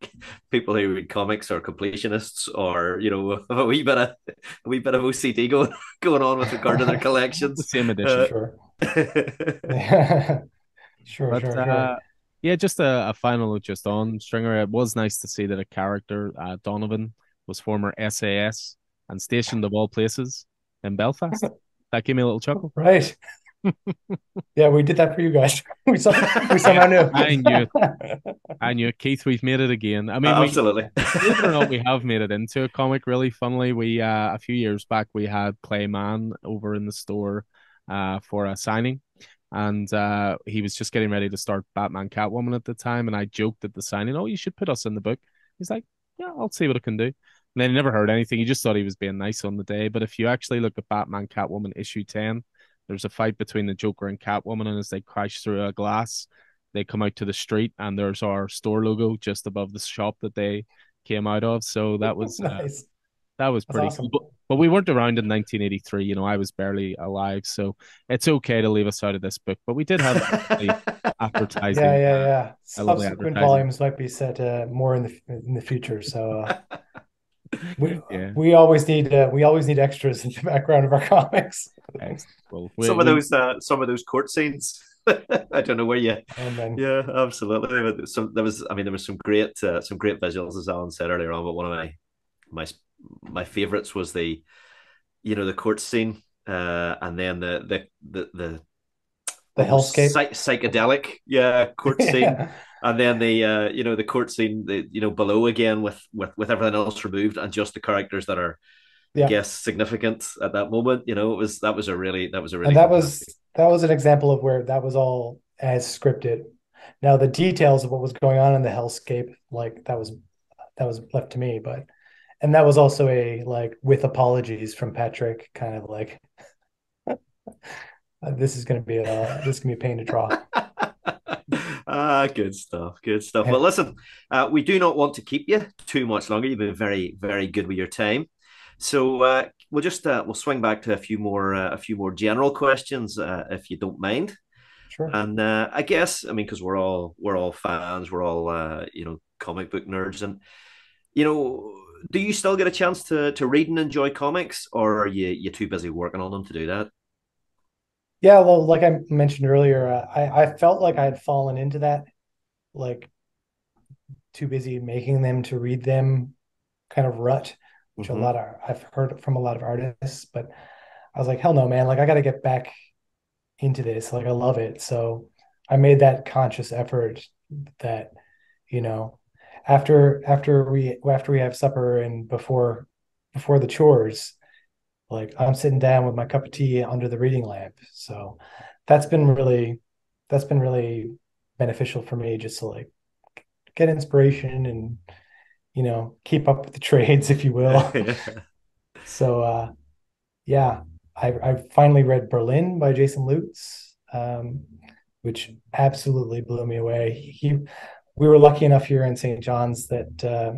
people who read comics are completionists or you know [LAUGHS] a wee bit of a wee bit of OCD going [LAUGHS] going on with regard to their collections. same edition, uh, sure. yeah. sure, but, sure, uh, sure. Yeah, just a, a final note just on Stringer. It was nice to see that a character, uh, Donovan, was former SAS and stationed of all places in Belfast. That gave me a little chuckle. [LAUGHS] Right. yeah, we did that for you guys. [LAUGHS] We saw we somehow knew. I knew. I knew. Keith, we've made it again. I mean, uh, absolutely. believe it or not, we [LAUGHS] have made it into a comic. Really, funnily, we uh, a few years back we had Clay Mann over in the store uh, for a signing, and uh, he was just getting ready to start Batman Catwoman at the time, and I joked at the signing, "Oh, you should put us in the book." He's like, "Yeah, I'll see what I can do." And then he never heard anything. He just thought he was being nice on the day. But if you actually look at Batman Catwoman issue 10, there's a fight between the Joker and Catwoman. And as they crash through a glass, they come out to the street and there's our store logo just above the shop that they came out of. So that was uh, [LAUGHS] nice. uh, that was pretty awesome. cool. But, but, we weren't around in 1983. You know, I was barely alive, so it's okay to leave us out of this book. But we did have [LAUGHS] advertising. Yeah, yeah, yeah. Subsequent volumes might be set uh, more in the in the future. So. Uh [LAUGHS] we, yeah. we always need uh, we always need extras in the background of our [LAUGHS] comics. Well, we, some of those uh, some of those court scenes. [LAUGHS] I don't know where you. Oh, yeah, absolutely. Some there was. I mean, there was some great uh, some great visuals, as Alan said earlier on. But one of my my my favorites was the, you know, the court scene, uh, and then the the the the the hellscape psych- psychedelic yeah court [LAUGHS] scene yeah and then the uh, you know the court scene, the you know below again with with with everything else removed and just the characters that are, yeah. I guess, significant at that moment. You know, it was that was a really that was a really and that was that was an example of where that was all as scripted. Now the details of what was going on in the hellscape, like that was that was left to me, but and that was also a like with apologies from Patrick, kind of like. [LAUGHS] this is going to be a this is going to be a pain to draw. [LAUGHS] ah, good stuff. Good stuff. Well, listen, uh, we do not want to keep you too much longer. You've been very, very good with your time. So uh, we'll just uh, we'll swing back to a few more uh, a few more general questions, uh, if you don't mind. Sure. And uh, I guess I mean because we're all we're all fans, we're all you know comic book nerds, and you know, do you still get a chance to to read and enjoy comics, or are you you too busy working on them to do that? Yeah, well, like I mentioned earlier, uh, I I felt like I had fallen into that, like too busy making them to read them kind of rut, which Mhm. a lot of I've heard from a lot of artists, but I was like, hell no, man, like I got to get back into this. Like I love it. So I made that conscious effort that, you know, after after we after we have supper and before before the chores, like I'm sitting down with my cup of tea under the reading lamp. So that's been really that's been really beneficial for me just to like get inspiration and you know keep up with the [LAUGHS] trades if you will. [LAUGHS] So uh yeah i i finally read berlin by jason lutes um which absolutely blew me away. He we were lucky enough here in st john's that uh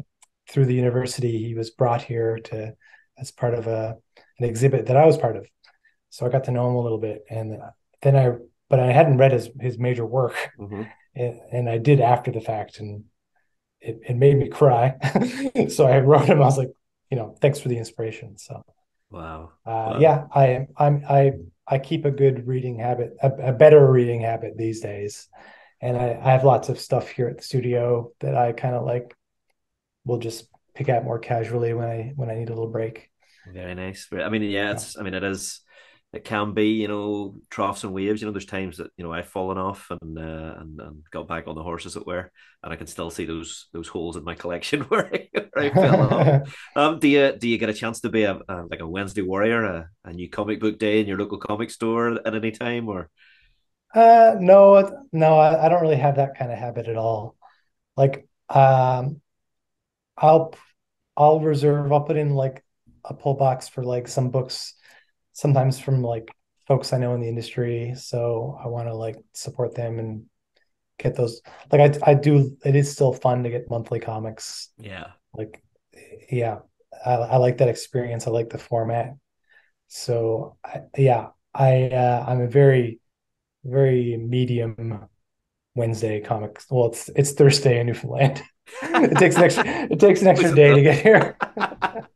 through the university he was brought here to as part of a an exhibit that i was part of so i got to know him a little bit and then i but i hadn't read his his major work Mhm. and, and I did after the fact, and it, it made me cry. [LAUGHS] so I wrote him. I was like, you know, thanks for the inspiration. So Wow. uh, Wow. yeah, I I'm I I keep a good reading habit, a, a better reading habit these days, and I, I have lots of stuff here at the studio that I kind of like. Will just pick out more casually when I when I need a little break. Very nice. I mean, yeah, it's. I mean, it is. It can be, you know, troughs and waves. You know, there's times that you know I've fallen off and uh, and and got back on the horse, as it were, and I can still see those those holes in my collection [LAUGHS] where I, where I fell off. [LAUGHS] Um, do you do you get a chance to be a, a like a Wednesday warrior, a, a new comic book day in your local comic store at any time, or Uh, no, no, I, I don't really have that kind of habit at all. Like, um, I'll I'll reserve, I'll put in like a pull box for like some books, sometimes from like folks I know in the industry. So I want to like support them and get those. Like I I do, it is still fun to get monthly comics. yeah, Like, yeah, I, I like that experience. I like the format. So I, yeah, I uh, I'm a very very medium Wednesday comics. Well, it's it's Thursday in Newfoundland. [LAUGHS] it takes an extra it takes an extra day to get here. [LAUGHS]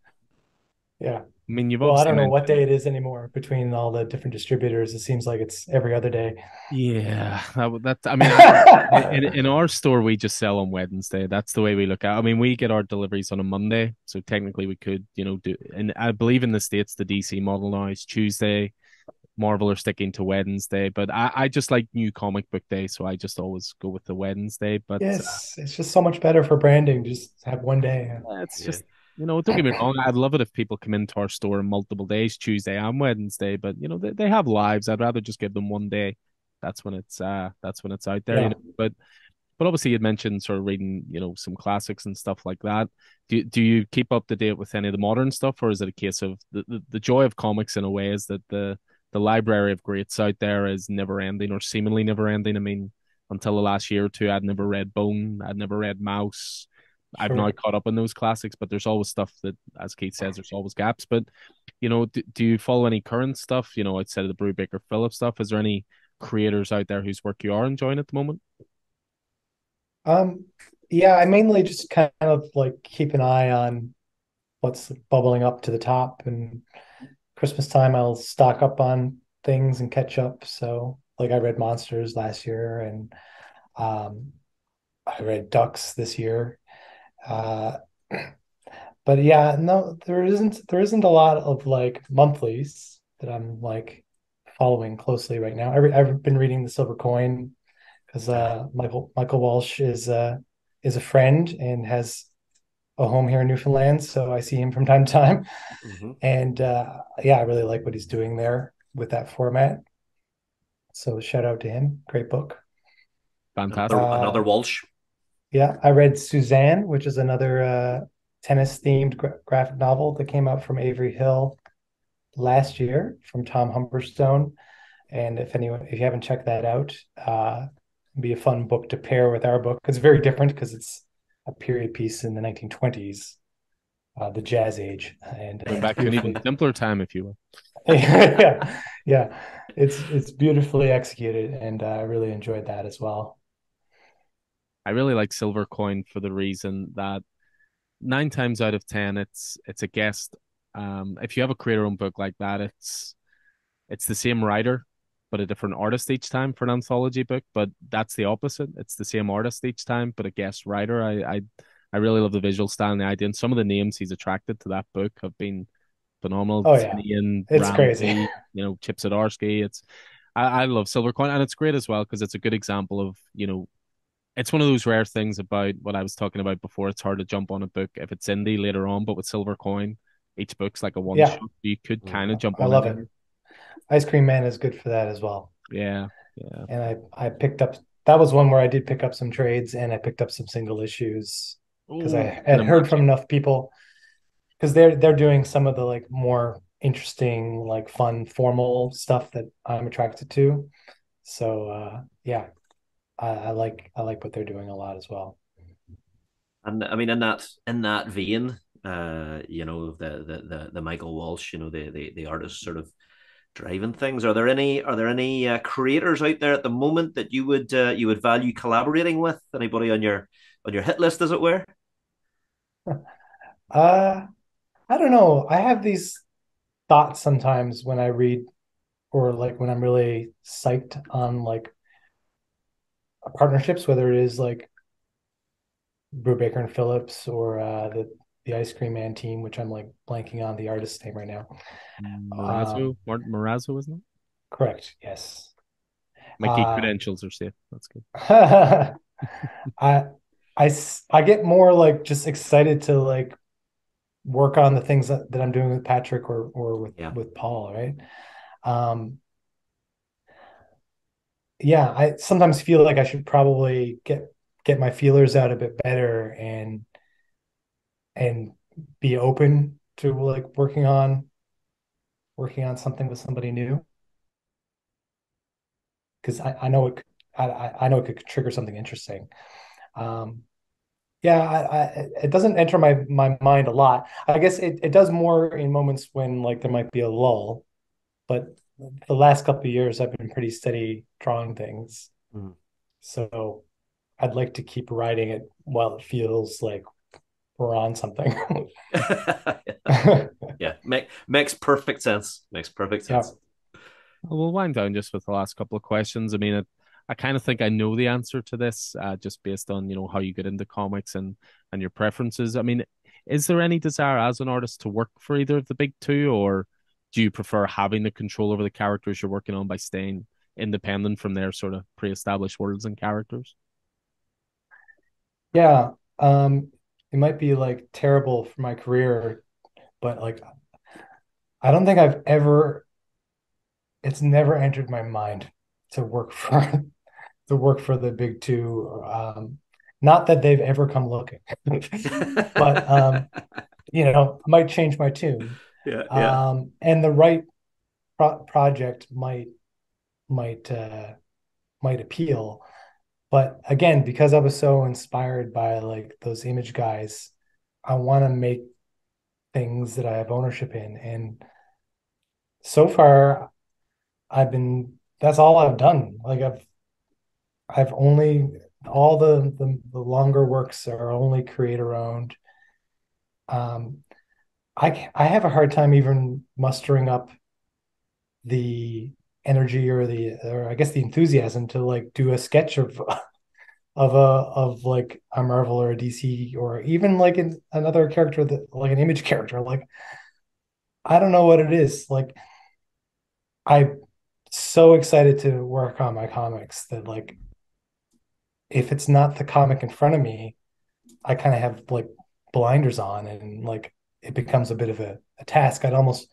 yeah. I mean, you've Well, I don't know what mentioned- day it is anymore between all the different distributors. It seems like it's every other day. Yeah, that, that I mean, [LAUGHS] in, in our store we just sell on Wednesday. That's the way we look at. I mean, we get our deliveries on a Monday, so technically we could, you know, do. And I believe in the states the DC model now is Tuesday. Marvel are sticking to Wednesday, but I, I just like new comic book day, so I just always go with the Wednesday. But uh, yes, it's just so much better for branding. Just have one day. uh, it's Yeah. just you know, don't get me wrong. I'd love it if people come into our store multiple days, Tuesday and Wednesday. But you know, they, they have lives. I'd rather just give them one day. That's when it's uh that's when it's out there. Yeah. You know, but but obviously you'd mentioned sort of reading, you know, some classics and stuff like that. Do do you keep up to date with any of the modern stuff, or is it a case of the, the, the joy of comics in a way is that the the library of greats out there is never ending or seemingly never ending. I mean, until the last year or two, I'd never read Bone, I'd never read Mouse. I've Sure. now caught up on those classics, but there's always stuff that, as Kate says, there's always gaps. But you know, do, do you follow any current stuff? You know, outside of the Brubaker Phillips stuff, is there any creators out there whose work you are enjoying at the moment? Um, yeah, I mainly just kind of like keep an eye on what's bubbling up to the top and Christmas time I'll stock up on things and catch up. So like I read Monsters last year and um I read Ducks this year. Uh but yeah, no, there isn't there isn't a lot of like monthlies that I'm like following closely right now. I re I've been reading The Silver Coin because uh Michael Michael Walsh is uh is a friend and has a home here in Newfoundland, so I see him from time to time. Mhm. And uh, yeah, I really like what he's doing there with that format. So shout out to him. Great book. Fantastic. another, Uh, another Walsh. Yeah, I read Suzanne, which is another uh, tennis themed gra- graphic novel that came out from Avery Hill last year from Tom Humberstone. And if anyone, if you haven't checked that out, uh, it'd be a fun book to pair with our book. Because it's very different because it's a period piece in the 1920s, uh, the Jazz Age, and back to an even simpler time, if you will. [LAUGHS] yeah, yeah, it's it's beautifully executed, and uh, I really enjoyed that as well. I really like Silver Coin for the reason that nine times out of ten, it's it's a guest. Um, if you have a creator-owned book like that, it's it's the same writer, but a different artist each time for an anthology book. But that's the opposite. It's the same artist each time, but a guest writer. I I, I really love the visual style and the idea. And some of the names he's attracted to that book have been phenomenal. Oh yeah, Ian, it's Ramsey, crazy. you know, Chip Zdarsky. It's I, I love Silver Coin, and it's great as well because it's a good example of you know it's one of those rare things about what I was talking about before. It's hard to jump on a book if it's indie later on, but with Silver Coin, each book's like a one Yeah, shot. You could kind of jump I on love into it. Ice Cream Man is good for that as well. Yeah, yeah. And I I picked up that was one where I did pick up some trades and I picked up some single issues because I had can heard from enough people because they're they're doing some of the like more interesting, like fun, formal stuff that I'm attracted to. So uh yeah, I, I like I like what they're doing a lot as well. And I mean, in that in that vein, uh, you know, the the the, the Michael Walsh, you know, the, the the artist sort of driving things. Are there any are there any uh, creators out there at the moment that you would uh, you would value collaborating with? Anybody on your on your hit list, as it were? [LAUGHS] Uh I don't know. I have these thoughts sometimes when I read or like when I'm really psyched on like partnerships, whether it is like Brubaker and Phillips or uh the the Ice Cream Man team, which I'm like blanking on the artist's name right now. Morazzo, Um, Martin Morazzo, isn't it? correct. Yes. My key Uh credentials are safe. That's good. [LAUGHS] I, I, I get more like just excited to like work on the things that, that I'm doing with Patrick or or with Yeah. with Paul, right? Um yeah, I sometimes feel like I should probably get get my feelers out a bit better and and be open to like working on working on something with somebody new because I, I know it I, I know it could trigger something interesting. Um, yeah, I, I it doesn't enter my my mind a lot. I guess it, it does more in moments when like there might be a lull, but the last couple of years I've been pretty steady drawing things. Mhm. So I'd like to keep writing it while it feels like we're on something. [LAUGHS] yeah, make, makes perfect sense. Makes perfect Yeah. sense. Well, we'll wind down just with the last couple of questions. I mean, it, I kind of think I know the answer to this, uh, just based on you know how you get into comics and and your preferences. I mean, is there any desire as an artist to work for either of the big two, or do you prefer having the control over the characters you're working on by staying independent from their sort of pre-established worlds and characters? Yeah. Um, it might be like terrible for my career, but like I don't think I've ever it's never entered my mind to work [LAUGHS] for to work for the big two. Um, not that they've ever come looking, [LAUGHS] but um, you know, might change my tune. yeah, yeah. Um, and the right pro project might might uh, might appeal. But again, because I was so inspired by like those image guys, I want to make things that I have ownership in. And so far, I've been that's all I've done. Like I've I've only all the the, the longer works are only creator owned. Um, I I have a hard time even mustering up the energy or the or I guess the enthusiasm to like do a sketch of [LAUGHS] of a of like a Marvel or a DC or even like in, another character that like an image [LAUGHS] character. Like I don't know what it is. Like I'm so excited to work on my comics that like if it's not the comic in front of me, I kind of have like blinders on and like it becomes a bit of a, a task. I'd almost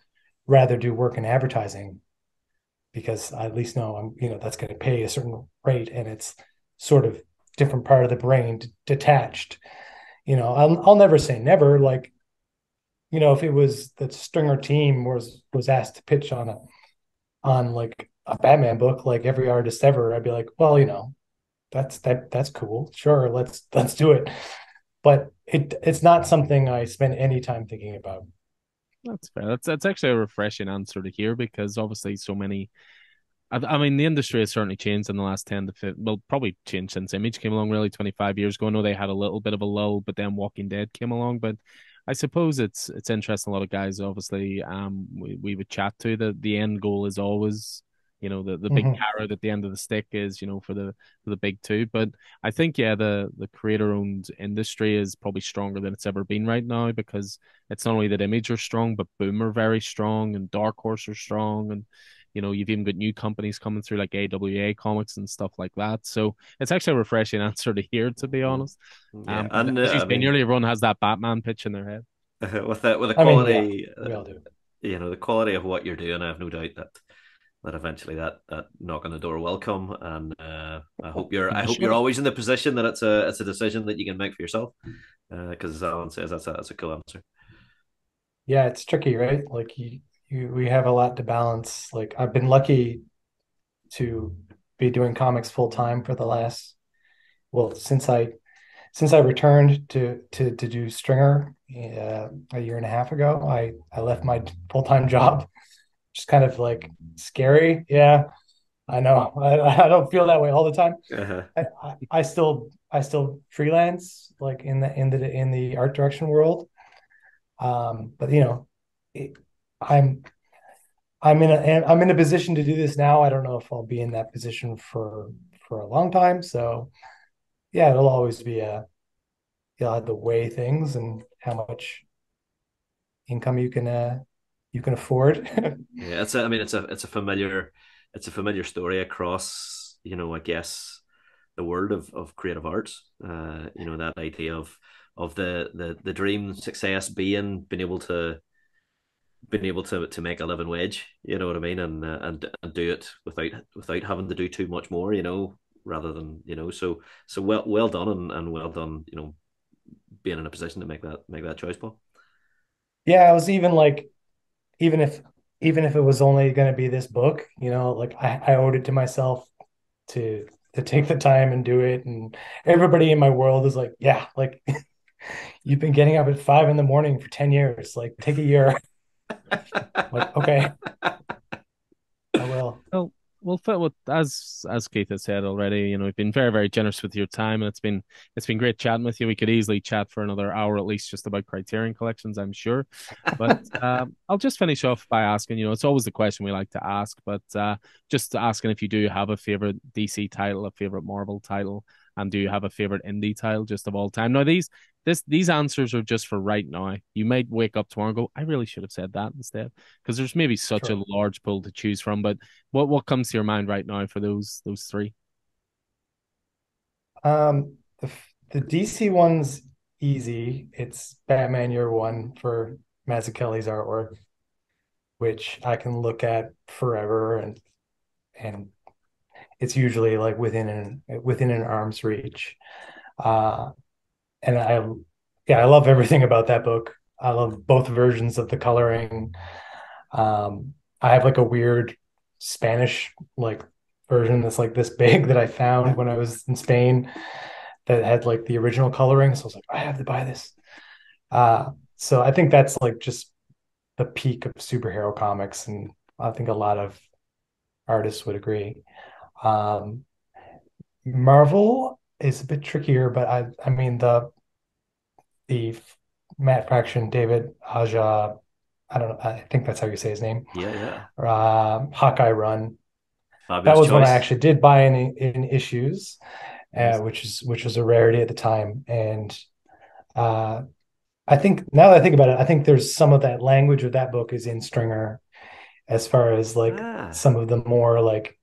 rather do work in advertising because I at least know I'm, you know, that's going to pay a certain rate and it's sort of different part of the brain d- detached. You know, I'll I'll never say never. Like, you know, if it was the Stringer team was was asked to pitch on a on like a Batman book, like every artist ever, I'd be like, well, you know, that's that that's cool. Sure, let's [LAUGHS] let's do it. But it it's not something I spend any time thinking about. That's fair. That's that's actually a refreshing answer to hear because obviously so many. I, mean, the industry has certainly changed in the last ten to 15, well, probably changed since Image came along, really twenty five years ago. I know they had a little bit of a lull, but then Walking Dead came along. But I suppose it's it's interesting. A lot of guys, obviously, um, we, we would chat to that the end goal is always you know the the big Mhm. carrot at the end of the stick is you know for the for the big two. But i think yeah the the creator owned industry is probably stronger than it's ever been right now because it's not only that image are strong but boom are very strong and dark horse are strong. And you know you've even got new companies coming through like awa comics and stuff like that. So it's actually a refreshing [LAUGHS] answer to hear to be honest. Yeah, um and uh, you I say, mean, nearly everyone has that batman pitch in their head. [LAUGHS] With the with the I mean, yeah, quality, we uh, all do. you know, the quality of what you're doing, I have no doubt that that eventually that that knock on the door will come, and uh, I hope you're I [LAUGHS] hope you're always in the position that it's a it's a decision that you can make for yourself, because as Alan says, that's a that's a cool answer. Yeah, it's tricky, right? Like you, you, we have a lot to balance. Like I've been lucky to be doing comics full time for the last, well, since I, since I returned to to to do Stringer uh, a year and a half ago. I I left my full time job. Just kind of like scary. Yeah, I know. I I don't feel that way all the time. Uh-huh. I, I, I still I still freelance like in the in the in the art direction world. Um, but you know, it, I'm I'm in a I'm in a position to do this now. I don't know if I'll be in that position for for a long time. So yeah, it'll always be a you'll have to weigh things and how much income you can uh you can afford. [LAUGHS] Yeah, it's a, I mean, it's a it's a familiar it's a familiar story across you know I guess the world of, of creative arts. Uh, you know that idea of of the the the dream success being being able to being able to to make a living wage. You know what I mean, and uh, and and do it without without having to do too much more. You know, rather than you know, so so well well done and, and well done. You know, being in a position to make that make that choice, Paul. yeah, I was even like even if even if it was only going to be this book, you know, like I, I owed it to myself to to take the time and do it. And everybody in my world is like, yeah, like [LAUGHS] you've been getting up at five in the morning for 10 years. Like take a year. [LAUGHS] like, okay, [LAUGHS] I will. Well, well, Phil, as as Keith has said already, you know, we've been very, very generous with your time, and it's been it's been great chatting with you. We could easily chat for another hour at least, just about Criterion collections, I'm sure. But [LAUGHS] um, I'll just finish off by asking, you know, it's always the question we like to ask, but uh, just asking if you do have a favorite DC title, a favorite Marvel title, and do you have a favorite indie title just of all time? Now these this these answers are just for right now. You might wake up tomorrow and go, I really should have said that instead, because there's maybe such Sure. a large pool to choose from. But what what comes to your mind right now for those those three? Um, the the DC one's easy. It's Batman Year One for Mazzucchelli's artwork, which I can look at forever, and and it's usually like within an within an arm's reach. Uh, and I, yeah, I love everything about that book. I love both versions of the coloring. Um, I have like a weird Spanish like version that's like this big [LAUGHS] that I found when I was in Spain that had like the original coloring. So I was like, I have to buy this. Uh, so I think that's like just the peak of superhero comics, and I think a lot of artists would agree. Um, Marvel is a bit trickier, but I I mean the the Matt Fraction, David Aja, I don't know, I think that's how you say his name. Yeah, yeah. Uh, Hawkeye Run. That Fabulous was when I actually did buy in in issues, uh, which is which was a rarity at the time. And uh, I think now that I think about it, I think there's some of that language of that book is in Stringer, as far as like Ah. some of the more like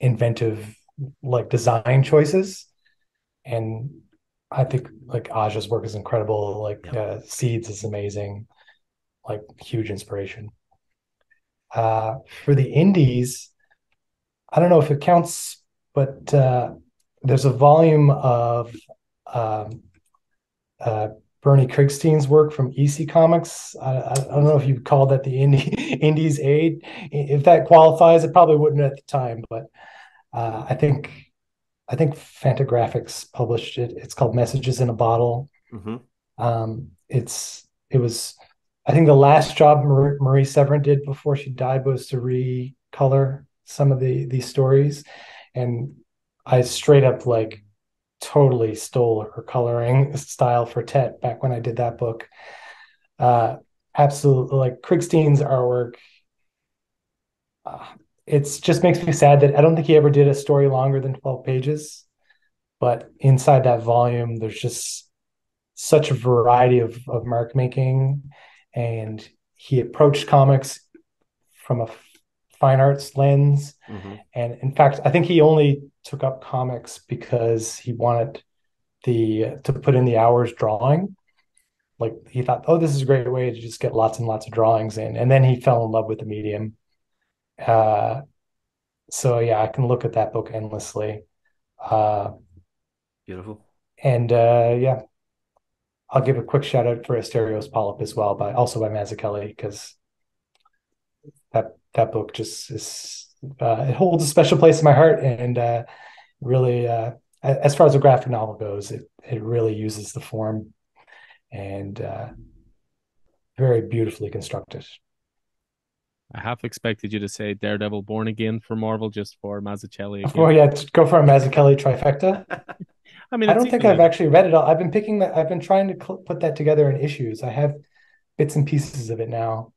inventive like design choices. And I think like Aja's work is incredible. Like Yep. uh, Seeds is amazing, like huge inspiration. Uh, for the indies, I don't know if it counts, but uh, there's a volume of um, uh, Bernie Krigstein's work from EC Comics. I, I don't know if you call that the indie [LAUGHS] indies aid. If that qualifies, it probably wouldn't at the time, but uh, I think I think Fantagraphics published it. It's called Messages in a Bottle. Mhm. Um, it's it was I think the last job Marie, Marie Severin did before she died was to recolor some of the these stories, and I straight up like totally stole her coloring style for Tet back when I did that book. Uh, absolutely like Krigstein's artwork. Uh, it's just makes me sad that I don't think he ever did a story longer than 12 pages. But inside that volume, there's just such a variety of, of mark making. And he approached comics from a fine arts lens. Mm-hmm. And in fact, I think he only took up comics because he wanted the to put in the hours drawing. Like he thought, oh, this is a great way to just get lots and lots of drawings in. And then he fell in love with the medium. Uh, so yeah, I can look at that book endlessly. Uh, Beautiful. And uh, yeah, I'll give a quick shout out for Asterios Polyp as well, but also by Mazzucchelli because that that book just is uh, it holds a special place in my heart and uh, really uh, as far as a graphic novel goes, it it really uses the form and uh, very beautifully constructed. I half expected you to say Daredevil Born Again for Marvel just for Mazzucchelli. Again. Oh yeah, go for a Mazzucchelli trifecta. [LAUGHS] I mean, I don't think I've actually read it all. I've been picking that. I've been trying to cl- put that together in issues. I have bits and pieces of it now,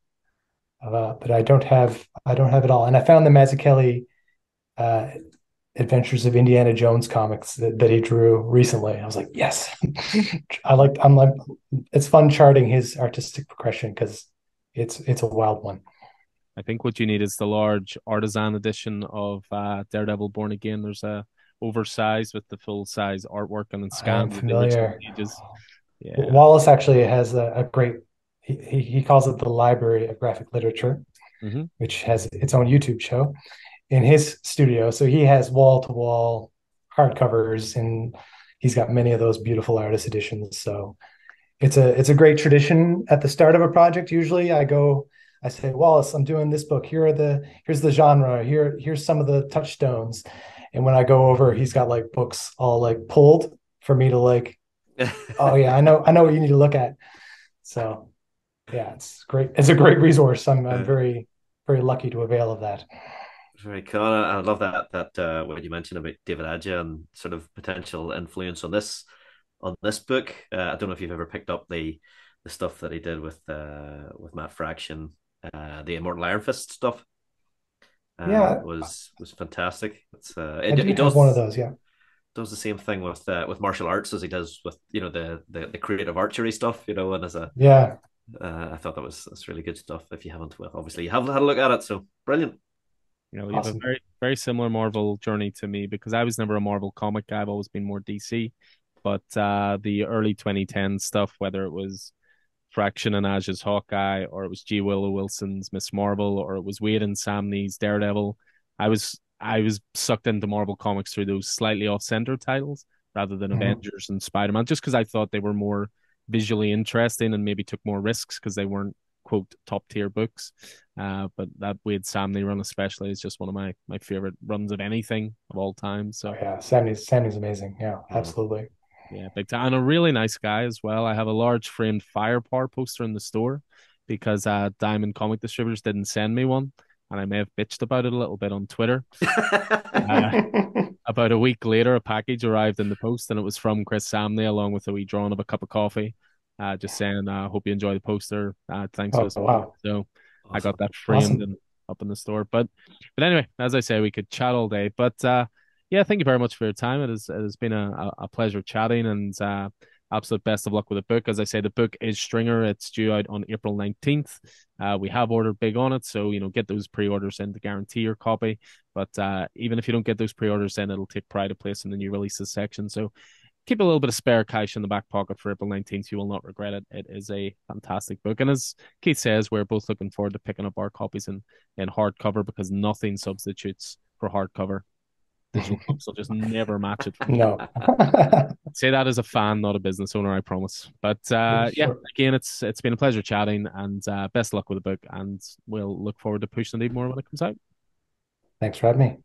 uh, but I don't have. I don't have it all. And I found the Mazzucchelli uh, Adventures of Indiana Jones comics that, that he drew recently. I was like, yes, [LAUGHS] I like. I'm like, it's fun charting his artistic progression because it's it's a wild one. I think what you need is the large artisan edition of uh, Daredevil Born Again. There's a oversized with the full size artwork and then scanned original pages. Yeah. Wallace actually has a, a great. He, he calls it the Library of Graphic Literature, mm-hmm. which has its own YouTube show in his studio. So he has wall to wall hardcovers, and he's got many of those beautiful artist editions. So it's a it's a great tradition at the start of a project. Usually, I go I say, Wallace, I'm doing this book. Here are the here's the genre. Here here's some of the touchstones. And when I go over, he's got like books all like pulled for me to like. [LAUGHS] oh yeah, I know I know what you need to look at. So yeah, it's great. It's a great resource. I'm, I'm very very lucky to avail of that. Very cool. I love that that uh, what you mentioned about David Aja and sort of potential influence on this on this book. Uh, I don't know if you've ever picked up the the stuff that he did with uh, with Matt Fraction uh, the Immortal Iron Fist stuff. Uh, yeah, was was fantastic. It's uh, it, it does one of those. Yeah, does the same thing with uh, with martial arts as he does with you know the the, the creative archery stuff. You know, and as a yeah, uh, I thought that was that's really good stuff. If you haven't, well, obviously you haven't had a look at it, so brilliant. You know, you have a very very similar Marvel journey to me because I was never a Marvel comic guy. I've always been more DC. But uh, the early 2010 stuff, whether it was Fraction and Aja's Hawkeye, or it was G. Willow Wilson's Miss Marvel, or it was Waid and Samnee's Daredevil. I was I was sucked into Marvel comics through those slightly off center titles rather than mm-hmm. Avengers and Spider Man, just because I thought they were more visually interesting and maybe took more risks because they weren't quote top tier books. Uh, but that Waid Samnee run especially is just one of my my favorite runs of anything of all time. So oh, yeah, Samnee's Samnee's amazing. Yeah, absolutely. Yeah, big time. And a really nice guy as well. I have a large framed firepower poster in the store because uh, Diamond Comic Distributors didn't send me one. And I may have bitched about it a little bit on Twitter. [LAUGHS] uh, about a week later, a package arrived in the post and it was from Chris Samnee along with a wee drawing of a cup of coffee. Uh, just saying, I uh, hope you enjoy the poster. Uh, thanks oh, for wow. So awesome. I got that framed awesome. and up in the store. But but anyway, as I say, we could chat all day. But uh, yeah, thank you very much for your time. It has, it has been a, a pleasure chatting and uh, absolute best of luck with the book. As I say, the book is Stringer. It's due out on April 19th. Uh, we have ordered big on it. So, you know, get those pre orders in to guarantee your copy. But uh, even if you don't get those pre orders in, it'll take pride of place in the new releases section. So, keep a little bit of spare cash in the back pocket for April 19th. You will not regret it. It is a fantastic book. And as Keith says, we're both looking forward to picking up our copies in, in hardcover because nothing substitutes for hardcover digital will just never match it. No. [LAUGHS] Say that as a fan, not a business owner, I promise. But uh, yeah, again, it's it's been a pleasure chatting, and uh, best luck with the book, and we'll look forward to pushing it even more when it comes out. Thanks for having me.